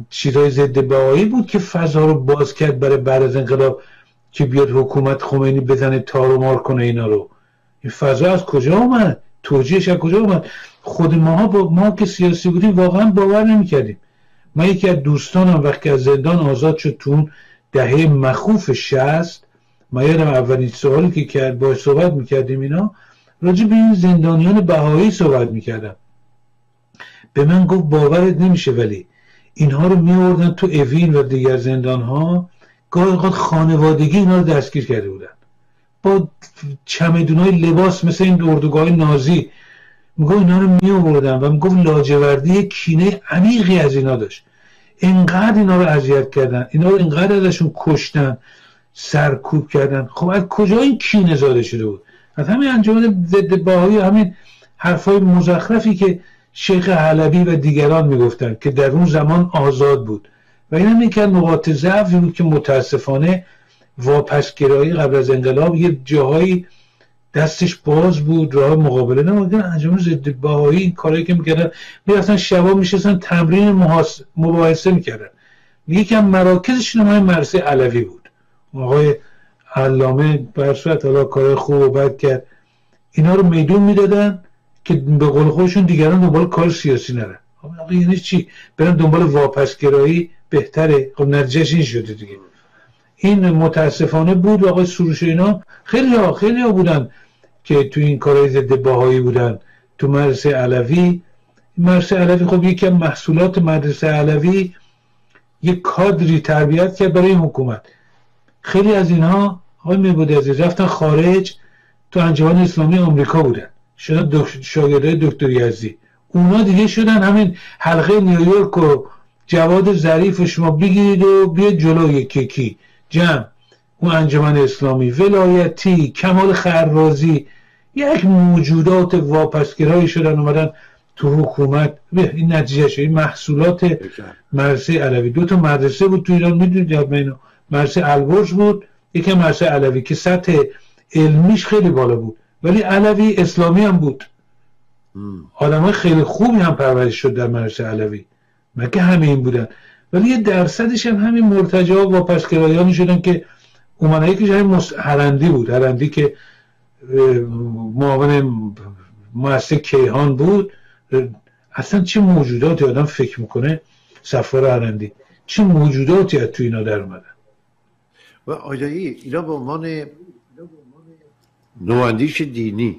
چیزای ضد بهایی بود که فضا رو باز کرد برای بعد از انقلاب که بیاد حکومت خمینی بزنه تار و مار کنه اینا رو. این فضا از کجا اومد؟ توجیهش از کجا اومد؟ خود ما با ما که سیاسی بودیم واقعا باور نمی‌کردیم. من یکی از دوستانم وقتی از زندان آزاد شد تو دهه مخوف شست ما یادم اولین سوالی که کرد باش صحبت می‌کردیم اینا راجع به این زندانیان بهایی صحبت می‌کردم. به من گفت باورت نمیشه ولی اینها رو میوردن تو اوین و دیگر زندان ها گاهی خانوادگی اینا رو دستگیر کرده بودن. با چمدونای لباس مثل این اردوگاه نازی میگو اینا رو می آوردن و می‌گفت لاجوردی کینه عمیقی از اینا داشت. اینقدر اینا رو اذیت کردن اینا رو اینقدر ازشون کشتن سرکوب کردن. خب از کجا این کینه زاده شده بود؟ از همین انجمن ضد باهایی همین حرفای مزخرفی که شیخ حلبی و دیگران می‌گفتن که در اون زمان آزاد بود. و این هم یکی نقاط ضعفی بود که متاسفانه واپسگرایی قبل از انقلاب یه جاهایی دستش باز بود راه مقابله نمودن. انجام ضد بهایی این کارهایی که می‌کردن می‌رفتن شبا میشستن تمرین مباحثه می‌کردن. یکی هم مراکزش نمای مرسه علوی بود. آقای علامه بر صورت حالا کار خوب و بد کرد. اینا رو میدون می‌دادن که به قول خودشون دیگران دنبال کار سیاسی نرن. خب یعنی چی؟ برن دنبال واپسگرایی بهتره. خب نتیجهش این شده دیگه. این متاسفانه بود آقای سروش اینا خیلی ها خیلی ها بودن. که تو این کارهای ضد باهایی بودن. تو مدرسه علوی مدرسه علوی خب یکی از محصولات مدرسه علوی یک کادری تربیت کرد برای حکومت. خیلی از اینها آقای میبودی عزیز رفتن خارج تو انجمن اسلامی آمریکا بودن. شدن شاگرده دکتر یزدی. اونا دیگه شدن همین حلقه نیویورک و جواد ظریف شما بگیرید و بیاید جلو یکی. جمع. اون انجمن اسلامی ولایتی کمال خرازی یک موجودات واپسگرایی شدن اومدن تو حکومت. این نتیجه این محصولات مدرسه علوی. دو تا مدرسه بود تو ایران می‌دونید مدرسه البرز بود یکی مدرسه علوی که سطح علمیش خیلی بالا بود. ولی علوی اسلامی هم بود. آدم خیلی خوبی هم پرورش شد در مدرسه علوی. مگه همه این بودن؟ ولی یه درصدش هم همین مرتجا و پسگرایانی شدن که اومدن یکیش همین هرندی بود هرندی که معاون مؤسسه کیهان بود اصلا چه موجوداتی آدم فکر می‌کنه؟ سفار هرندی. چه موجوداتی از تو اینا در اومدن؟ و آیایی اینا به عنوان نواندیش دینی.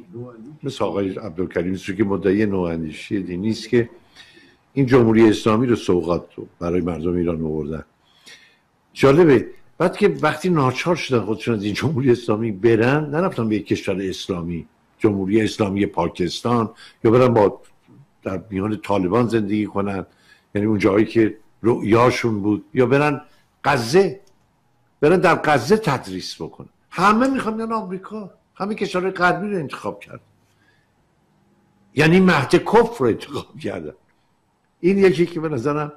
مثل آقای عبدالکریم که مدعی نواندیشی دینی است که این جمهوری اسلامی رو سوقات برای مردم ایران آوردن. جالبه بعد که وقتی ناچار شدن خودشون از این جمهوری اسلامی برن نرفتن به یک کشور اسلامی جمهوری اسلامی پاکستان یا برن با در میان طالبان زندگی کنن. یعنی اون جایی که رؤیاشون بود. یا برن غزه برن در غزه تدریس بکنن. همه می‌خوان بیان آمریکا. همه کشورهای غربی رو انتخاب کرد یعنی مهد کفر رو انتخاب کردن. این یکی که به نظرم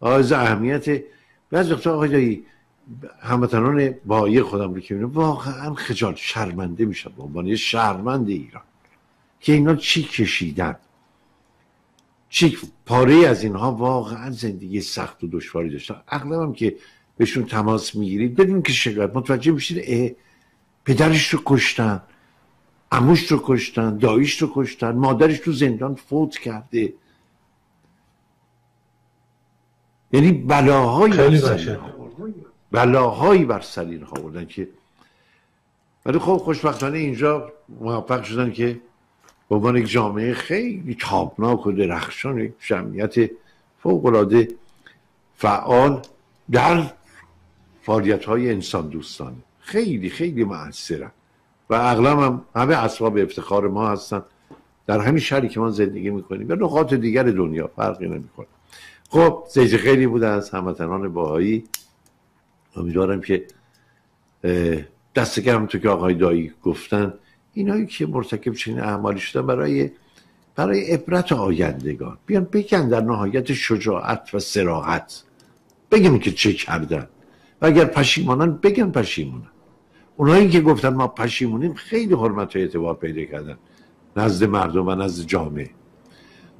آز اهمیت. بعض وقتا آقای هموطنان بایی خودم رو که واقعا خجال شرمنده میشن به عنوان یه شرمند ایران. که اینا چی کشیدن؟ چی پاره از اینها واقعا زندگی سخت و دشواری داشتن. اغلب که بهشون تماس می‌گیرید بدون که شکایت. متوجه میشید پدرش رو کشتن اموش رو کشتن داییش رو کشتن مادرش تو زندان فوت کرده. یعنی بلاهایی بلاهایی بر سر اینها بودن که ولی خب خوشبختانه اینجا موفق شدن که به عنوان یک جامعه خیلی تابناک و درخشان یک جمعیت فوق فعال در فعالیت های انسان دوستانه خیلی خیلی موثرن و اغلب هم همه اسباب افتخار ما هستن. در همین شهری که ما زندگی می‌کنیم. و نقاط دیگر دنیا فرقی نمی‌کنه. خب زیج خیلی بوده از هموطنان باهایی. امیدوارم که دست کم تو که آقای دایی گفتن اینایی که مرتکب چنین اعمالی شدن برای برای عبرت آیندگان. بیان بگن در نهایت شجاعت و سراحت بگن که چه کردن. و اگر پشیمانن بگن پشیمونن. اونایی که گفتن ما پشیمونیم خیلی حرمت و اعتبار پیدا کردن. نزد مردم و نزد جامعه.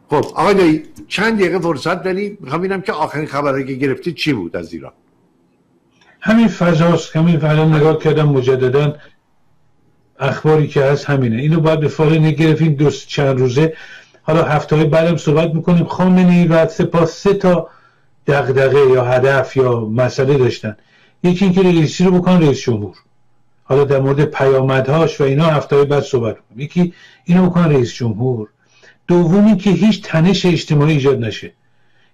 خب آقای دایی چند دقیقه فرصت داریم؟ می‌خوام ببینم که آخرین خبری که گرفتی چی بود از ایران؟ همین فضاست همین فضا نگاه کردم مجددا اخباری که هست همینه. اینو باید به فال نگرفتیم دو چند روزه. حالا هفته های بعدم صحبت می‌کنیم. خامنه و سپاس سه تا دغدغه یا هدف یا مسئله داشتن. یکی اینکه رئیسی رو بکن رئیس جمهور. حالا در مورد پیامدهاش و اینا هفته بعد صحبت کنیم یکی اینو بکن رئیس جمهور. دومی که هیچ تنش اجتماعی ایجاد نشه.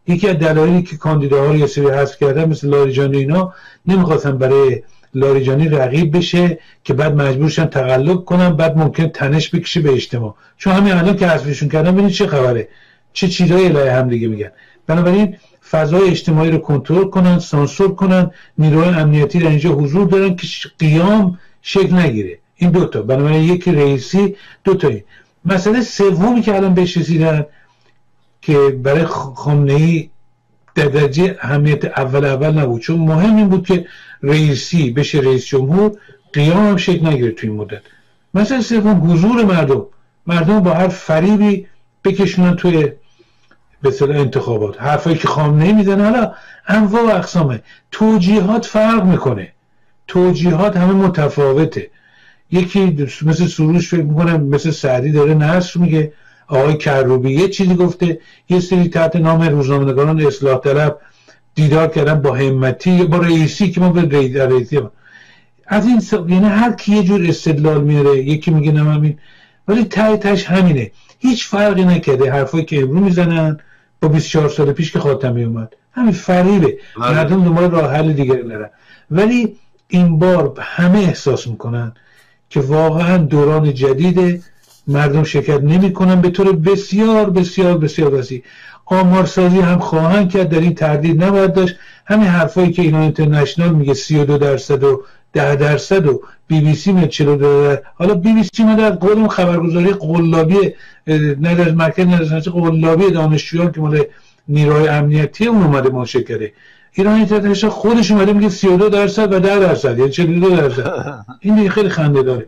یکی از دلایلی که کاندیداها رو یه سری حذف کردن مثل لاریجانی اینا نمی‌خواستن برای لاریجانی رقیب بشه که بعد مجبورشن تقلب کنن بعد ممکن تنش بکشه به اجتماع. چون همین الان که حذفشون کردن ببینید چه خبره. چه چیزایی لای هم دیگه میگن. بنابراین فضای اجتماعی رو کنترل کنن سانسور کنن نیروهای امنیتی در اینجا حضور دارن که قیام شکل نگیره. این دوتا بنابراین یکی رئیسی دوتا این مسئله سومی که الان بهش رسیدن که برای خامنه ای در درجه اهمیت اول اول نبود. چون مهم این بود که رئیسی بشه رئیس جمهور قیام هم شکل نگیره توی این مدت. مثلا سوم حضور مردم. مردم با هر فریبی بکشونن توی به انتخابات. حرفایی که خامنه می‌زنه حالا انواع و اقسامه. توجیهات فرق می‌کنه. توجیهات همه متفاوته. یکی مثل سروش فکر می‌کنه مثل سعدی داره نصر میگه. آقای کروبی یه چیزی گفته یه سری تحت نام روزنامه‌نگاران اصلاح طلب دیدار کردن با همتی با رئیسی که ما به رئیسی از این س... یعنی هر کی یه جور استدلال میاره یکی میگه نه همین ولی ته تش همینه. هیچ فرقی نکرده. حرفایی که امرو می‌زنن با 24 سال پیش که خاتمی اومد. همین فریبه. بله. مردم دنبال راه حل دیگر نرن. ولی این بار همه احساس می‌کنن که واقعا دوران جدیده. مردم شرکت نمی‌کنن به طور بسیار بسیار بسیار وسیع. آمارسازی هم خواهند کرد در این تردید نباید داشت. همین حرفایی که ایران اینترنشنال میگه 32 درصد و 10 درصد و بی بی سی میگه 42 درصد. حالا بی بی سی در قول اون خبرگزاری قلابی نه در مرکز نه قلابی دانشجویان که مال نیروهای امنیتی اون اومده منشأ کرده. ایران اینترنشنال خودش اومده میگه 32 درصد و 10 درصد یعنی 42 درصد. این دیگه خیلی خنده داره.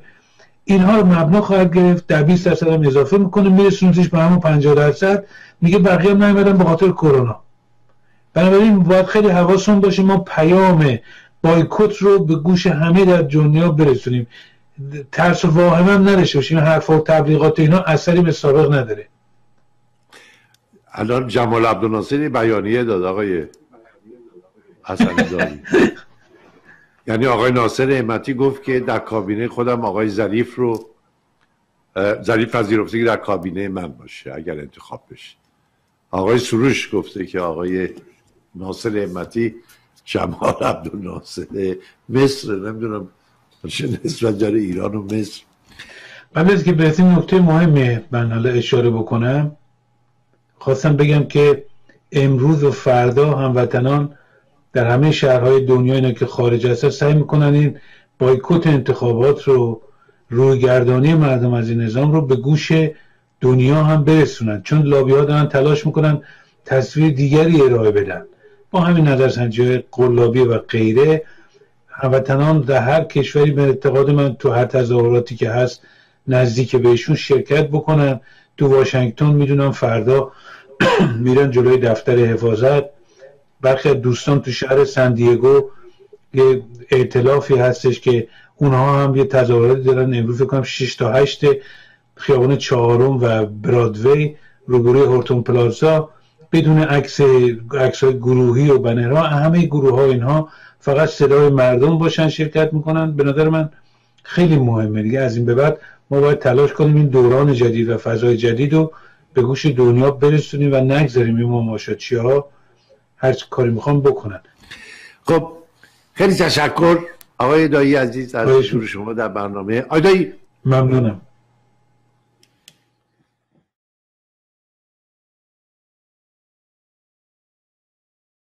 اینها رو مبنا خواهد گرفت. در 20 درصد هم اضافه می‌کنه. میرسونتش به همون 50 درصد. میگه بقیه هم نیومدن به خاطر کرونا. بنابراین باید خیلی حواسون باشه ما پیام بایکوت رو به گوش همه در دنیا برسونیم. ترس و واهم هم نداشته باشیم. حرف و تبلیغات اینا اثری به سابق نداره. الان جمال عبدالناصری بیانیه داد آقای حسن داری یعنی آقای ناصر احمدی گفت که در کابینه خودم آقای ظریف رو ظریف پذیرفته که در کابینه من باشه اگر انتخاب بشه. آقای سروش گفته که آقای ناصر احمدی جمال عبدالناصر مصر نمی‌دونم چه نسبت داره ایران و مصر. قبل از که به این نکته مهمه من حالا اشاره بکنم. خواستم بگم که امروز و فردا هموطنان در همه شهرهای دنیا اینا که خارج هست سعی می‌کنن این بایکوت انتخابات رو رویگردانی مردم از این نظام رو به گوش دنیا هم برسونن. چون لابی ها دارن تلاش می‌کنن تصویر دیگری ارائه بدن. با همین نظرسنجی قلابی و غیره هموطنان در هر کشوری به اعتقاد من تو هر تظاهراتی که هست نزدیک بهشون شرکت بکنن. تو واشنگتن می‌دونم فردا میرن جلوی دفتر حفاظت. برخی دوستان تو شهر سندیگو یه اعتلافی هستش که اونها هم یه تظاهراتی دارن. امروز فکر کنم 6 تا 8 خیابان چهارم و برادوی روبروی هورتون پلازا بدون عکس عکس گروهی و بنرها همه گروه ها اینها فقط صدای مردم باشن شرکت می‌کنن. به نظر من خیلی مهمه. دیگه از این به بعد ما باید تلاش کنیم این دوران جدید و فضای جدید رو به گوش دنیا برسونیم و نگذاریم. این مماشاتی ها هر کاری می‌خوام بکنن. خب خیلی تشکر. آقای دایی عزیز از شروع شما در برنامه. آقای دایی. ممنونم.